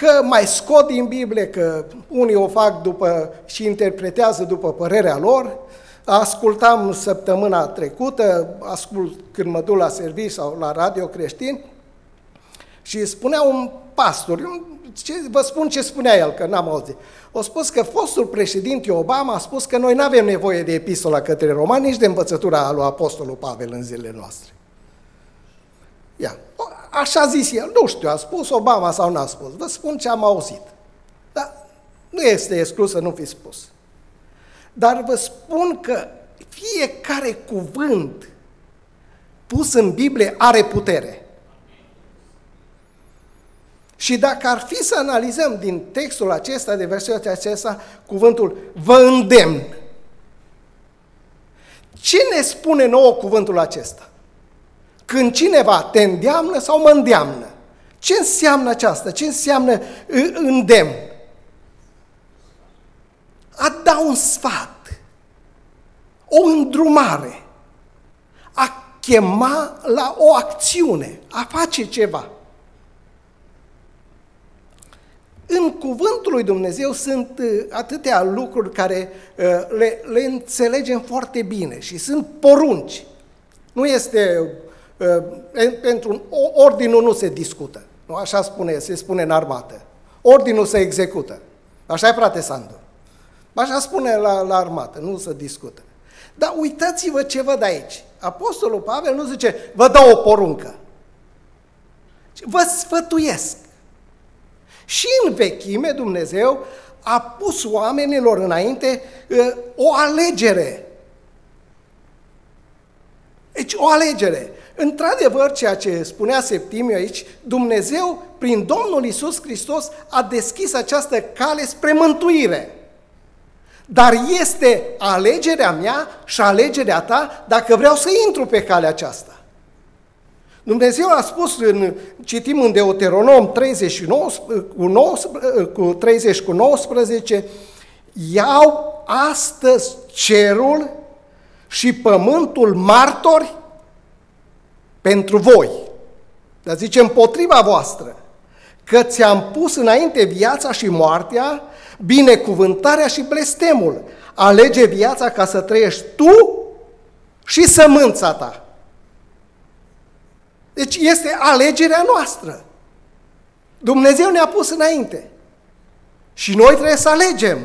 că mai scot din Biblie, că unii o fac după și interpretează după părerea lor. Ascultam săptămâna trecută, ascult când mă duc la serviciu sau la radio creștin, și spunea un pastor, ce, vă spun ce spunea el, că n-am auzit. O spus că fostul președinte Obama a spus că noi nu avem nevoie de epistola către romani, nici de învățătura lui Apostolul Pavel în zilele noastre. Ia, Așa zis el, nu știu, a spus Obama sau n-a spus, vă spun ce am auzit. Dar nu este exclus să nu fi spus. Dar vă spun că fiecare cuvânt pus în Biblie are putere. Și dacă ar fi să analizăm din textul acesta, de versetul acesta, cuvântul vă îndemn. Ce ne spune nouă cuvântul acesta? Când cineva te îndeamnă sau mă îndeamnă. Ce înseamnă aceasta? Ce înseamnă îndemn? A da un sfat, o îndrumare, a chema la o acțiune, a face ceva. În cuvântul lui Dumnezeu sunt atâtea lucruri care le, le înțelegem foarte bine și sunt porunci. Nu este pentru un ordinul nu se discută. Nu? Așa spune, se spune în armată. Ordinul se execută. Așa e, frate Sandu. Așa spune la, la armată, nu se discută. Dar uitați-vă ce văd aici. Apostolul Pavel nu zice, vă dau o poruncă. Vă sfătuiesc. Și în vechime Dumnezeu a pus oamenilor înainte o alegere. Deci o alegere. Într-adevăr, ceea ce spunea Septimiu aici, Dumnezeu, prin Domnul Isus Hristos, a deschis această cale spre mântuire. Dar este alegerea mea și alegerea ta dacă vreau să intru pe calea aceasta. Dumnezeu a spus, în, citim în Deuteronom 39, cu, 19, cu 30 cu 19, iau astăzi cerul și pământul martori pentru voi. Dar zice împotriva voastră, că ți-am pus înainte viața și moartea, binecuvântarea și blestemul. Alege viața ca să trăiești tu și sămânța ta. Deci este alegerea noastră. Dumnezeu ne-a pus înainte. Și noi trebuie să alegem.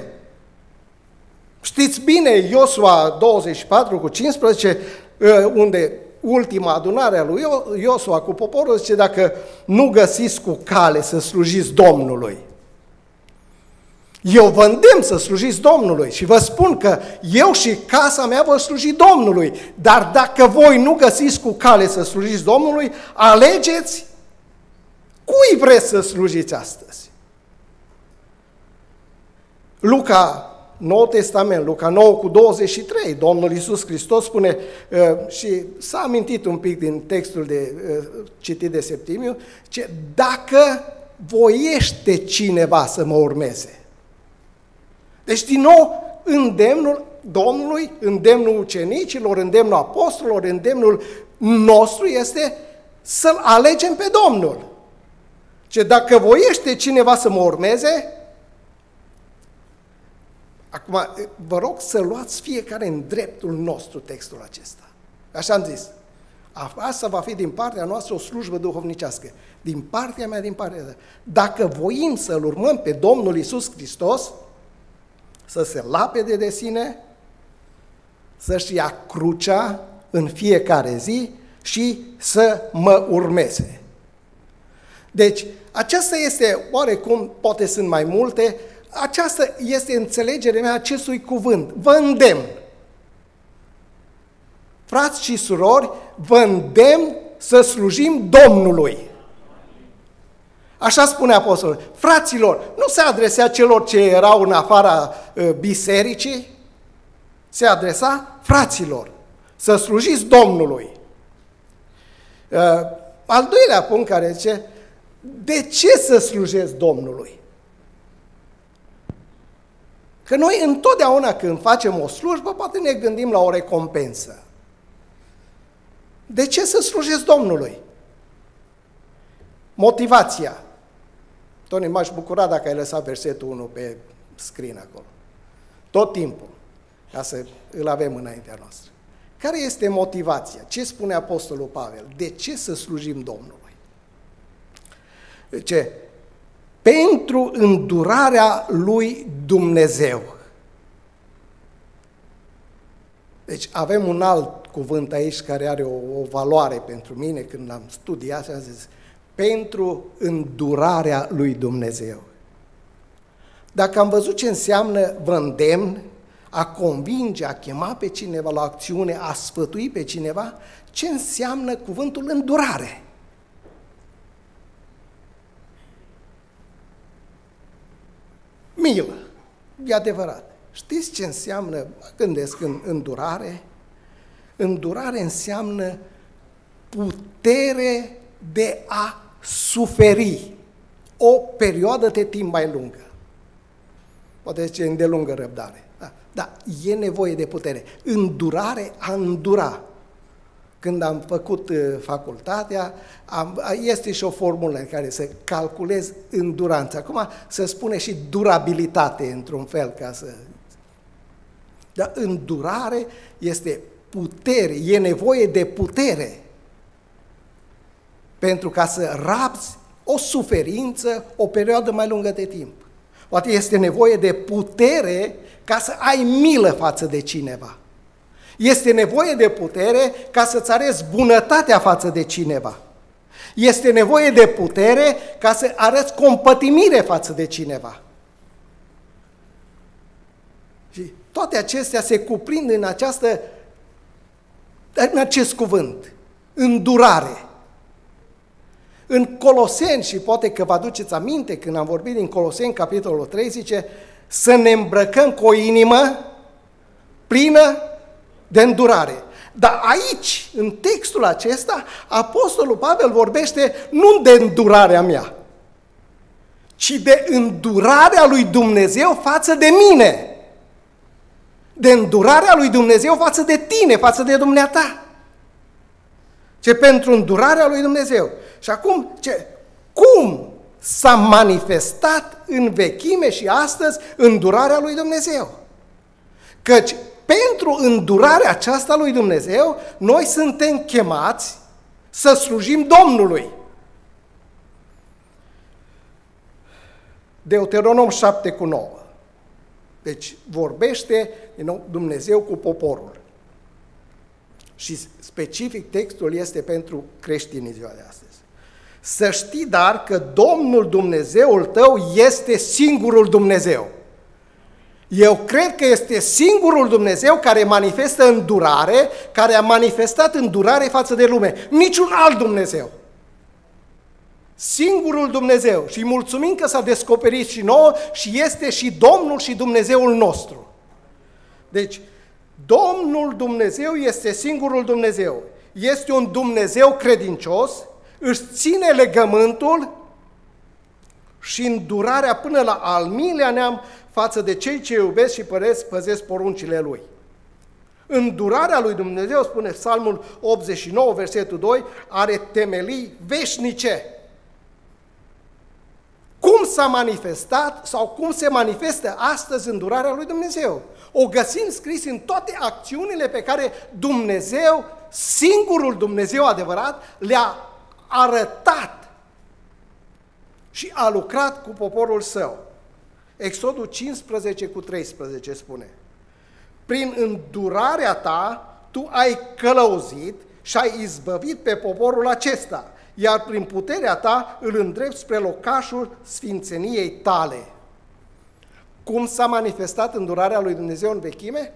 Știți bine, Iosua 24 cu 15, ă, unde ultima adunare a lui Iosua cu poporul zice, dacă nu găsiți cu cale să slujiți Domnului, eu vă îndemn să slujiți Domnului și vă spun că eu și casa mea vă sluji Domnului. Dar dacă voi nu găsiți cu cale să slujiți Domnului, alegeți cui vreți să slujiți astăzi. Luca, Nou Testament, Luca 9 cu 23, Domnul Iisus Hristos spune, uh, și s-a amintit un pic din textul de uh, citit de Septimiu, ce dacă voiește cineva să mă urmeze, deci, din nou, îndemnul Domnului, îndemnul ucenicilor, îndemnul apostolilor, îndemnul nostru este să-L alegem pe Domnul. Ce dacă voiește cineva să mă urmeze, acum vă rog să luați fiecare în dreptul nostru textul acesta. Așa am zis. Asta va fi din partea noastră o slujbă duhovnicească. Din partea mea, din partea mea. Dacă voim să-L urmăm pe Domnul Isus Hristos, să se lapede de sine, să-și ia crucea în fiecare zi și să mă urmeze. Deci, aceasta este, oarecum, poate sunt mai multe, aceasta este înțelegerea mea acestui cuvânt. Vă îndemn. Frați și surori, vă îndemn să slujim Domnului. Așa spune apostolul. Fraților, nu se adresa celor ce erau în afara uh, bisericii, se adresa fraților, să slujiți Domnului. Uh, al doilea punct care zice, de ce să slujesc Domnului? Că noi întotdeauna când facem o slujbă, poate ne gândim la o recompensă. De ce să slujesc Domnului? Motivația. Tony, m-aș bucura dacă ai lăsat versetul 1 pe screen acolo. Tot timpul, ca să îl avem înaintea noastră. Care este motivația? Ce spune Apostolul Pavel? De ce să slujim Domnului? Ce? Pentru îndurarea lui Dumnezeu. Deci avem un alt cuvânt aici care are o, o valoare pentru mine când l-am studiat și am zis, pentru îndurarea lui Dumnezeu. Dacă am văzut ce înseamnă vă îndemn, a convinge, a chema pe cineva la acțiune, a sfătui pe cineva, ce înseamnă cuvântul îndurare? Milă, e adevărat. Știți ce înseamnă, mă gândesc în îndurare? Îndurare înseamnă putere de a suferi o perioadă de timp mai lungă. Poate zice îndelungă răbdare. Da, da, e nevoie de putere. Îndurare a îndura. Când am făcut uh, facultatea, am, este și o formulă în care să calculez înduranța. Acum să spune și durabilitate într-un fel ca să... Dar îndurare este putere, e nevoie de putere pentru ca să rabzi o suferință o perioadă mai lungă de timp. Poate este nevoie de putere ca să ai milă față de cineva. Este nevoie de putere ca să-ți arăți bunătatea față de cineva. Este nevoie de putere ca să arăți compătimire față de cineva. Și toate acestea se cuprind în, această, în acest cuvânt, îndurare. În Coloseni, și poate că vă aduceți aminte când am vorbit din Coloseni, capitolul 3, zice, să ne îmbrăcăm cu o inimă plină de îndurare. Dar aici, în textul acesta, Apostolul Pavel vorbește nu de îndurarea mea, ci de îndurarea lui Dumnezeu față de mine. De îndurarea lui Dumnezeu față de tine, față de dumneata. Ce pentru îndurarea lui Dumnezeu. Și acum, ce, cum s-a manifestat în vechime și astăzi îndurarea lui Dumnezeu? Căci pentru îndurarea aceasta lui Dumnezeu, noi suntem chemați să slujim Domnului. Deuteronom 7 cu 9. Deci vorbește din nou, Dumnezeu cu poporul. Și specific textul este pentru creștinii ziua de astăzi. Să știi dar că Domnul Dumnezeul tău este singurul Dumnezeu. Eu cred că este singurul Dumnezeu care manifestă îndurare, care a manifestat îndurare față de lume. Niciun alt Dumnezeu. Singurul Dumnezeu. Și mulțumim că s-a descoperit și nouă și este și Domnul și Dumnezeul nostru. Deci, Domnul Dumnezeu este singurul Dumnezeu. Este un Dumnezeu credincios, își ține legământul și îndurarea până la al miilea neam față de cei ce iubesc și păresc, păzesc poruncile Lui. Îndurarea lui Dumnezeu, spune Psalmul 89, versetul 2, are temelii veșnice. Cum s-a manifestat sau cum se manifestă astăzi îndurarea lui Dumnezeu? O găsim scris în toate acțiunile pe care Dumnezeu, singurul Dumnezeu adevărat, le-a arătat și a lucrat cu poporul său. Exodul 15 cu 13 spune, prin îndurarea ta tu ai călăuzit și ai izbăvit pe poporul acesta, iar prin puterea ta îl îndrept spre locașul sfințeniei tale. Cum s-a manifestat îndurarea lui Dumnezeu în vechime?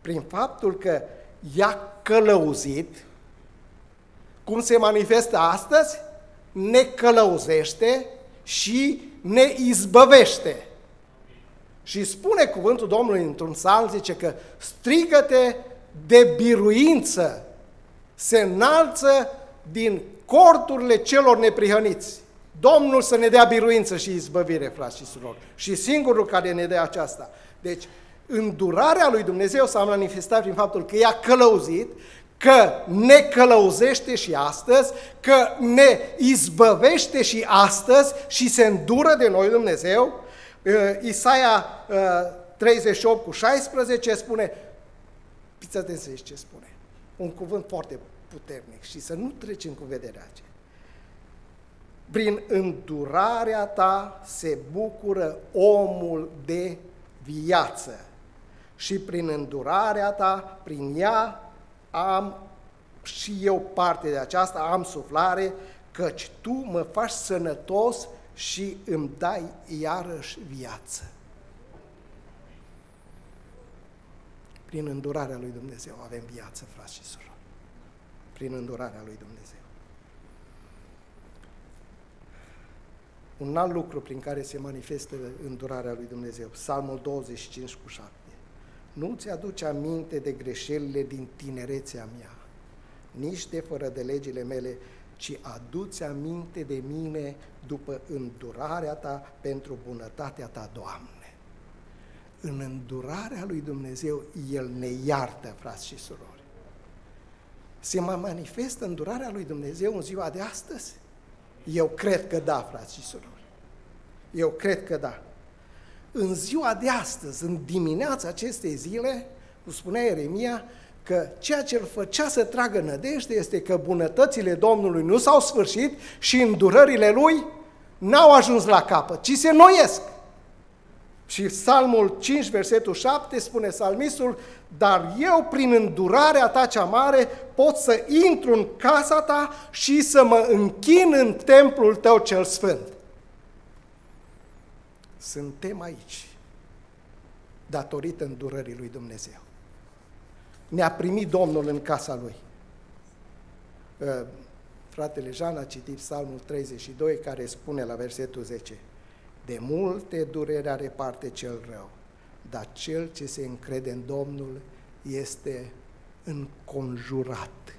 Prin faptul că i-a călăuzit. Cum se manifestă astăzi? Ne călăuzește și ne izbăvește. Și spune cuvântul Domnului într-un psalm, zice că strigăte de biruință se înalță din corturile celor neprihăniți. Domnul să ne dea biruință și izbăvire, frați și surori. Și singurul care ne dea aceasta. Deci, îndurarea lui Dumnezeu s-a manifestat prin faptul că i-a călăuzit, că ne călăuzește și astăzi, că ne izbăvește și astăzi și se îndură de noi Dumnezeu. Uh, Isaia 38 uh, cu 16 spune, fiți atenți ce spune, un cuvânt foarte puternic și să nu trecem cu vederea aceea. Prin îndurarea ta se bucură omul de viață și prin îndurarea ta, prin ea am și eu parte de aceasta, am suflare, căci tu mă faci sănătos și îmi dai iarăși viață. Prin îndurarea lui Dumnezeu avem viață, frați și surori. Prin îndurarea lui Dumnezeu. Un alt lucru prin care se manifestă îndurarea lui Dumnezeu, Psalmul 25 cu 7. Nu ți-aduce aminte de greșelile din tinerețea mea, nici de fără de legile mele, ci aduți aminte de mine după îndurarea ta pentru bunătatea ta, Doamne. În îndurarea lui Dumnezeu, El ne iartă, frați și surori. Se mai manifestă îndurarea lui Dumnezeu în ziua de astăzi? Eu cred că da, frați și surori. Eu cred că da. În ziua de astăzi, în dimineața acestei zile, cum spunea Ieremia, că ceea ce îl făcea să tragă nădejde este că bunătățile Domnului nu s-au sfârșit și îndurările Lui n-au ajuns la capăt, ci se noiesc. Și Psalmul 5, versetul 7 spune salmistul, dar eu prin îndurarea ta cea mare pot să intru în casa ta și să mă închin în templul tău cel sfânt. Suntem aici datorită îndurării lui Dumnezeu ne-a primit Domnul în casa Lui. Fratele Jean a citit Psalmul 32 care spune la versetul 10 De multe dureri are parte cel rău, dar cel ce se încrede în Domnul este înconjurat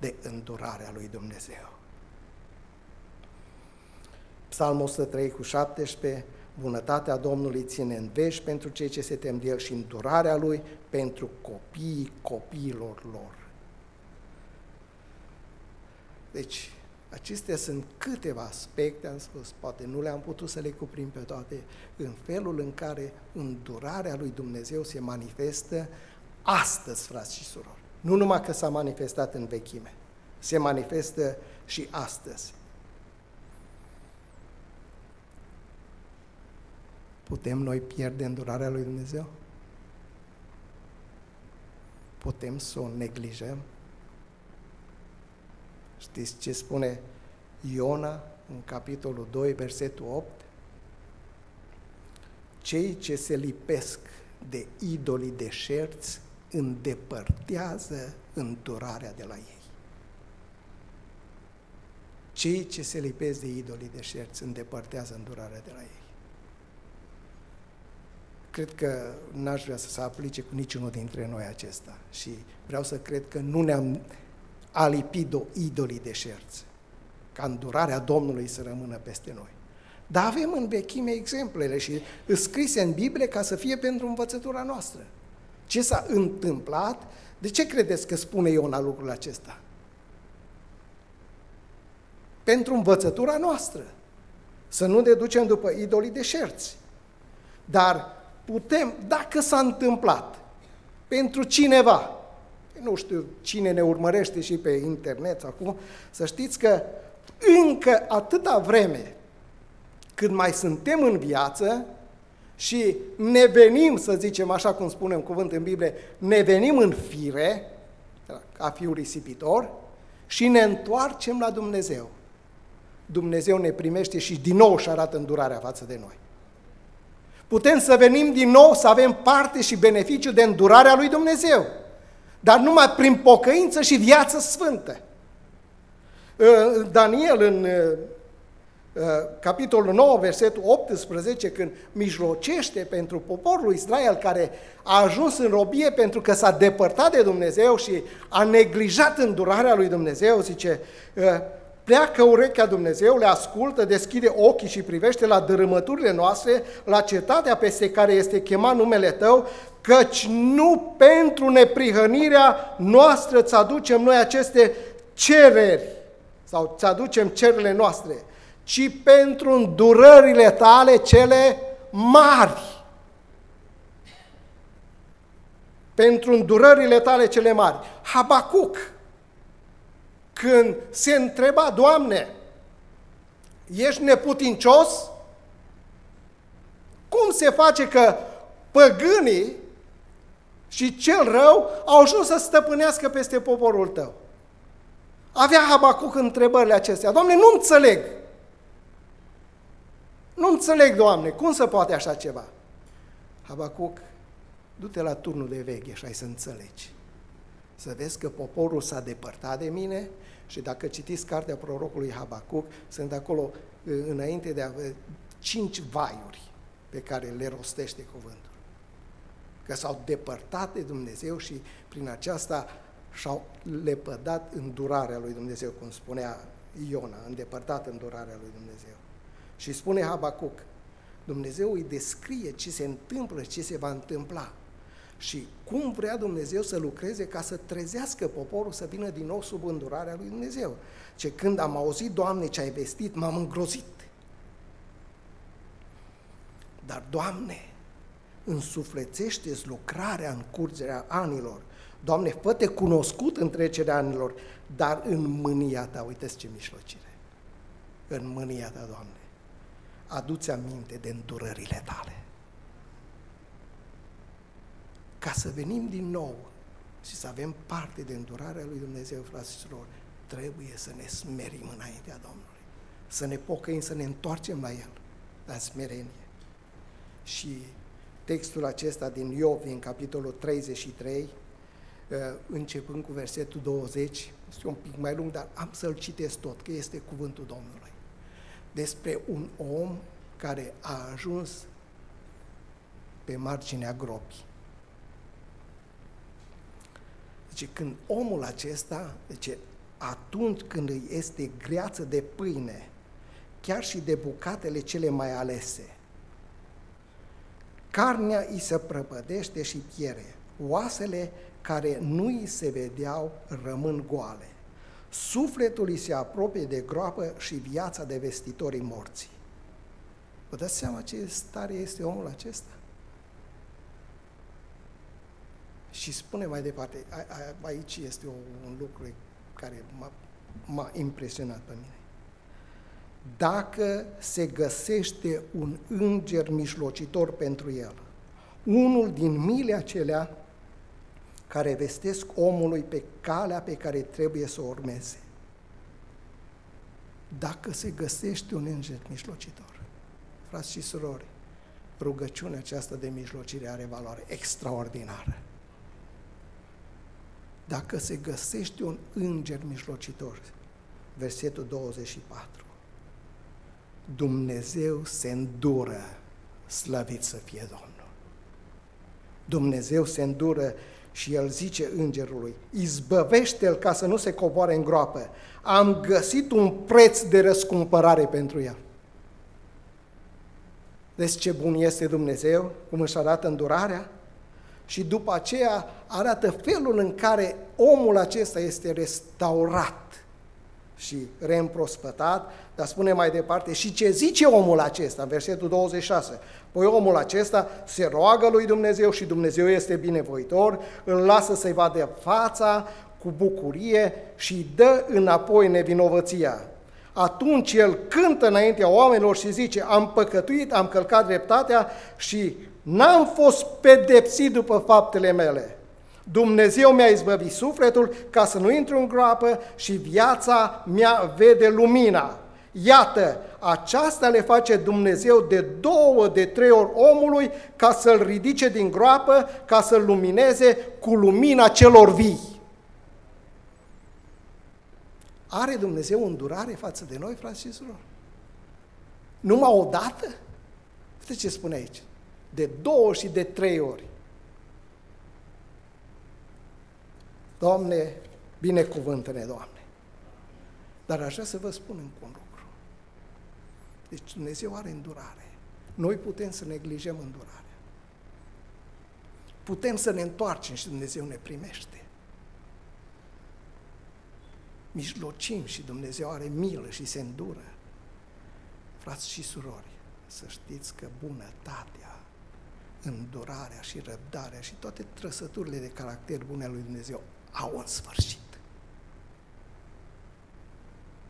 de îndurarea lui Dumnezeu. Psalmul 103 cu 17, bunătatea Domnului ține în veci pentru cei ce se tem de El și îndurarea Lui pentru copiii copiilor lor. Deci, acestea sunt câteva aspecte, am spus, poate nu le-am putut să le cuprim pe toate, în felul în care îndurarea lui Dumnezeu se manifestă astăzi, frați și surori. Nu numai că s-a manifestat în vechime, se manifestă și astăzi. Putem noi pierde îndurarea lui Dumnezeu? Putem să o neglijăm? Știți ce spune Iona în capitolul 2, versetul 8? Cei ce se lipesc de idolii de șerți îndepărtează îndurarea de la ei. Cei ce se lipesc de idolii de șerți îndepărtează îndurarea de la ei. Cred că n-aș vrea să se aplice cu niciunul dintre noi acesta și vreau să cred că nu ne-am alipit o idolii de șerți, ca îndurarea Domnului să rămână peste noi. Dar avem în vechime exemplele și scrise în Biblie ca să fie pentru învățătura noastră. Ce s-a întâmplat? De ce credeți că spune Iona lucrul acesta? Pentru învățătura noastră. Să nu ne ducem după idolii de șerți. Dar putem, dacă s-a întâmplat pentru cineva, nu știu cine ne urmărește și pe internet acum, să știți că încă atâta vreme când mai suntem în viață și ne venim, să zicem așa cum spune în cuvânt în Biblie, ne venim în fire, ca fiul risipitor, și ne întoarcem la Dumnezeu. Dumnezeu ne primește și din nou își arată îndurarea față de noi. Putem să venim din nou să avem parte și beneficiu de îndurarea lui Dumnezeu, dar numai prin pocăință și viață sfântă. Daniel în Uh, capitolul 9, versetul 18, când mijlocește pentru poporul Israel care a ajuns în robie pentru că s-a depărtat de Dumnezeu și a neglijat îndurarea lui Dumnezeu, zice, uh, pleacă urechea Dumnezeu, le ascultă, deschide ochii și privește la dărâmăturile noastre, la cetatea peste care este chemat numele Tău, căci nu pentru neprihănirea noastră îți aducem noi aceste cereri, sau îți aducem cererile noastre, ci pentru îndurările tale cele mari. Pentru îndurările tale cele mari. Habacuc, când se întreba, Doamne, ești neputincios? Cum se face că păgânii și cel rău au ajuns să stăpânească peste poporul tău? Avea Habacuc întrebările acestea. Doamne, nu înțeleg. Nu înțeleg, Doamne, cum se poate așa ceva? Habacuc, du-te la turnul de veche și ai să înțelegi. Să vezi că poporul s-a depărtat de mine și dacă citiți cartea prorocului Habacuc, sunt acolo înainte de a cinci vaiuri pe care le rostește cuvântul. Că s-au depărtat de Dumnezeu și prin aceasta și-au lepădat îndurarea lui Dumnezeu, cum spunea Iona, îndepărtat îndurarea lui Dumnezeu. Și spune Habacuc, Dumnezeu îi descrie ce se întâmplă, ce se va întâmpla. Și cum vrea Dumnezeu să lucreze ca să trezească poporul să vină din nou sub îndurarea lui Dumnezeu. Ce când am auzit, Doamne, ce ai vestit, m-am îngrozit. Dar, Doamne, însuflețește-ți lucrarea în curgerea anilor. Doamne, fă-te cunoscut în trecerea anilor, dar în mânia Ta, uite ce mișlocire, în mânia Ta, Doamne aduți aminte de îndurările tale. Ca să venim din nou și să avem parte de îndurarea lui Dumnezeu, fraților, trebuie să ne smerim înaintea Domnului. Să ne pocăim, să ne întoarcem la El, la smerenie. Și textul acesta din Iov, în capitolul 33, uh, începând cu versetul 20, este un pic mai lung, dar am să-l citesc tot, că este cuvântul Domnului despre un om care a ajuns pe marginea gropii. Deci când omul acesta, deci atunci când îi este greață de pâine, chiar și de bucatele cele mai alese, carnea îi se prăpădește și piere, oasele care nu îi se vedeau rămân goale. Sufletul îi se apropie de groapă și viața de vestitorii morții. Vă dați seama ce stare este omul acesta? Și spune mai departe, a, a, aici este un lucru care m-a, m-a impresionat pe mine. Dacă se găsește un înger mijlocitor pentru el, unul din mile acelea care vestesc omului pe calea pe care trebuie să o urmeze. Dacă se găsește un înger mijlocitor, frați și surori, rugăciunea aceasta de mijlocire are valoare extraordinară. Dacă se găsește un înger mijlocitor, versetul 24, Dumnezeu se îndură, slăvit să fie Domnul. Dumnezeu se îndură și el zice îngerului, izbăvește-l ca să nu se coboare în groapă. Am găsit un preț de răscumpărare pentru el. Deci ce bun este Dumnezeu, cum își arată îndurarea, și după aceea arată felul în care omul acesta este restaurat și reîmprospătat, dar spune mai departe și ce zice omul acesta, în versetul 26. Păi omul acesta se roagă lui Dumnezeu și Dumnezeu este binevoitor, îl lasă să-i vadă fața cu bucurie și dă înapoi nevinovăția. Atunci el cântă înaintea oamenilor și zice, am păcătuit, am călcat dreptatea și n-am fost pedepsit după faptele mele. Dumnezeu mi-a izbăvit sufletul ca să nu intru în groapă și viața mea vede lumina. Iată, aceasta le face Dumnezeu de două, de trei ori omului ca să-l ridice din groapă, ca să-l lumineze cu lumina celor vii. Are Dumnezeu îndurare față de noi, frați și surori? Numai o dată? Uite ce spune aici. De două și de trei ori. Doamne, binecuvântă-ne, Doamne. Dar aș vrea să vă spun încă un lucru. Deci Dumnezeu are îndurare. Noi putem să neglijăm îndurarea. Putem să ne întoarcem și Dumnezeu ne primește. Mijlocim și Dumnezeu are milă și se îndură. Frați și surori, să știți că bunătatea, îndurarea și răbdarea și toate trăsăturile de caracter bune ale lui Dumnezeu au un sfârșit.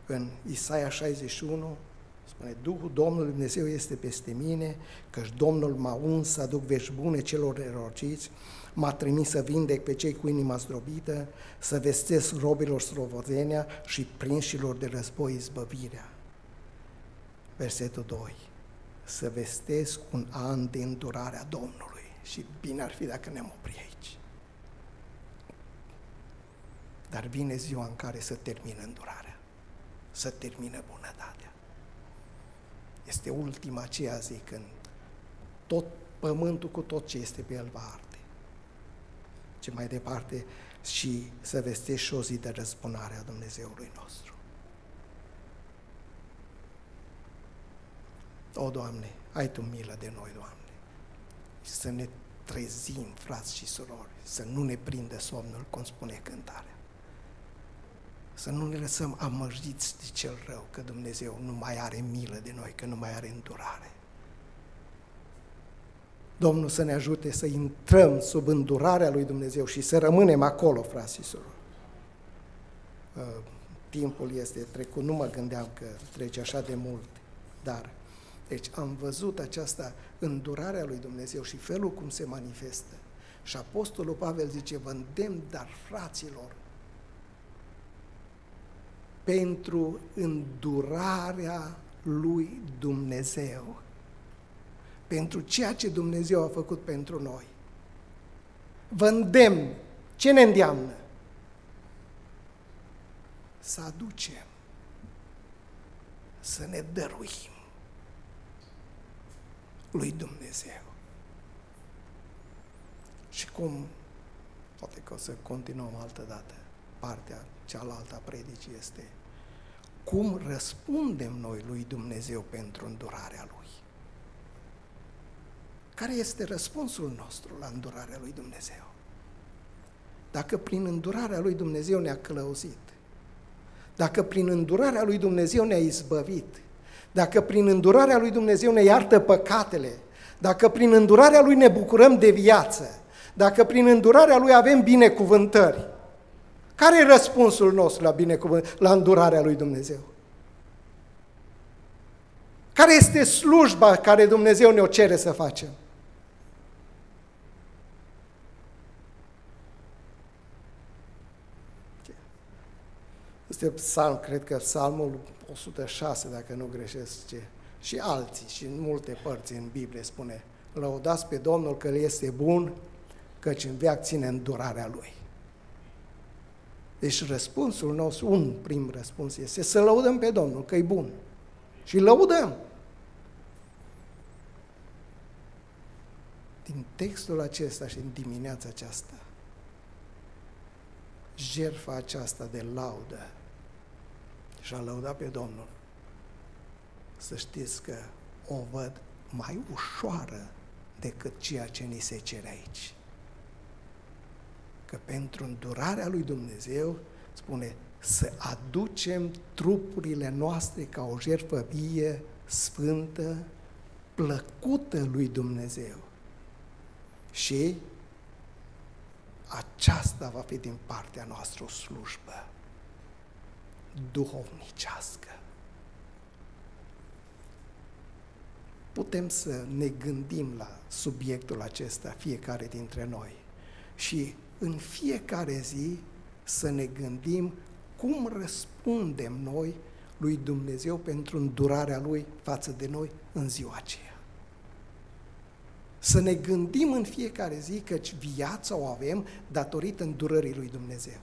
În Isaia 61 spune, Duhul Domnului Dumnezeu este peste mine, căci Domnul m-a uns să aduc vești bune celor nerociți, m-a trimis să vindec pe cei cu inima zdrobită, să vestesc robilor strovozenia și prinșilor de război izbăvirea. Versetul 2. Să vestesc un an de îndurare a Domnului. Și bine ar fi dacă ne-am opri aici. Dar vine ziua în care să termină îndurarea, să termină bunătatea. Este ultima aceea zi când tot pământul cu tot ce este pe el va arde. Ce mai departe și să vestești și o zi de răzbunare a Dumnezeului nostru. O, Doamne, ai Tu milă de noi, Doamne, și să ne trezim, frați și surori, să nu ne prindă somnul, cum spune cântarea. Să nu ne lăsăm amăjiți de cel rău, că Dumnezeu nu mai are milă de noi, că nu mai are îndurare. Domnul să ne ajute să intrăm sub îndurarea lui Dumnezeu și să rămânem acolo, frați și surori. Uh, timpul este trecut, nu mă gândeam că trece așa de mult, dar deci am văzut această îndurare a lui Dumnezeu și felul cum se manifestă. Și Apostolul Pavel zice, vă îndemn, dar fraților, pentru îndurarea lui Dumnezeu, pentru ceea ce Dumnezeu a făcut pentru noi. Vă îndemn, ce ne îndeamnă? Să aducem, să ne dăruim lui Dumnezeu. Și cum, poate că o să continuăm altă dată, partea cealaltă a predicii este cum răspundem noi lui Dumnezeu pentru îndurarea Lui. Care este răspunsul nostru la îndurarea lui Dumnezeu? Dacă prin îndurarea lui Dumnezeu ne-a călăuzit, dacă prin îndurarea lui Dumnezeu ne-a izbăvit, dacă prin îndurarea lui Dumnezeu ne iartă păcatele, dacă prin îndurarea lui ne bucurăm de viață, dacă prin îndurarea lui avem binecuvântări, care e răspunsul nostru la, binecuvânt, la îndurarea lui Dumnezeu? Care este slujba care Dumnezeu ne-o cere să facem? Este psalm, cred că psalmul 106, dacă nu greșesc, ce, și alții, și în multe părți în Biblie spune, lăudați pe Domnul că El este bun, căci în veac ține îndurarea Lui. Deci răspunsul nostru, un prim răspuns este să lăudăm pe Domnul, că e bun. Și lăudăm. Din textul acesta și în dimineața aceasta, jertfa aceasta de laudă și a lăuda pe Domnul, să știți că o văd mai ușoară decât ceea ce ni se cere aici. Că pentru îndurarea lui Dumnezeu, spune, să aducem trupurile noastre ca o jertfă vie, sfântă, plăcută lui Dumnezeu. Și aceasta va fi din partea noastră o slujbă duhovnicească. Putem să ne gândim la subiectul acesta, fiecare dintre noi, și în fiecare zi să ne gândim cum răspundem noi lui Dumnezeu pentru îndurarea Lui față de noi în ziua aceea. Să ne gândim în fiecare zi că viața o avem datorită îndurării lui Dumnezeu.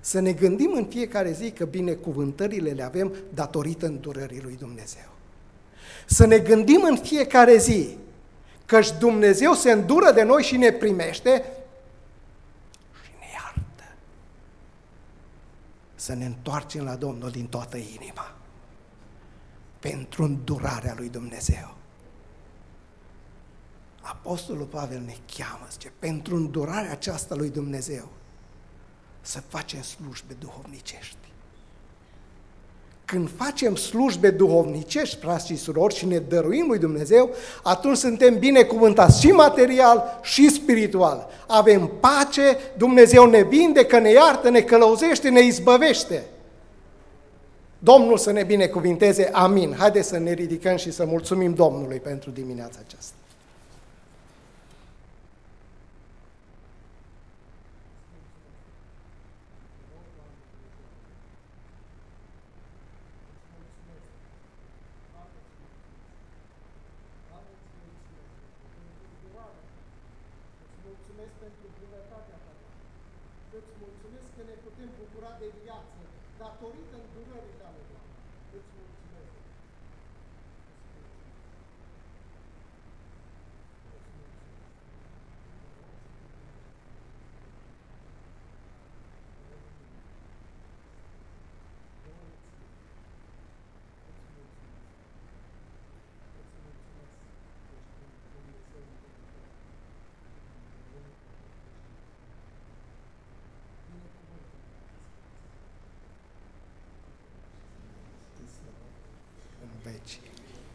Să ne gândim în fiecare zi că binecuvântările le avem datorită îndurării lui Dumnezeu. Să ne gândim în fiecare zi că Dumnezeu se îndură de noi și ne primește și ne iartă. Să ne întoarcem la Domnul din toată inima pentru îndurarea lui Dumnezeu. Apostolul Pavel ne cheamă, zice, pentru îndurarea aceasta lui Dumnezeu, să facem slujbe duhovnicești. Când facem slujbe duhovnicești, frați și surori, și ne dăruim lui Dumnezeu, atunci suntem binecuvântați și material și spiritual. Avem pace, Dumnezeu ne vindecă, ne iartă, ne călăuzește, ne izbăvește. Domnul să ne binecuvinteze, amin. Haideți să ne ridicăm și să mulțumim Domnului pentru dimineața aceasta.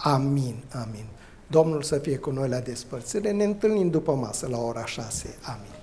Amin, amin. Domnul să fie cu noi la despărțire. Ne întâlnim după masă la ora 6. Amin.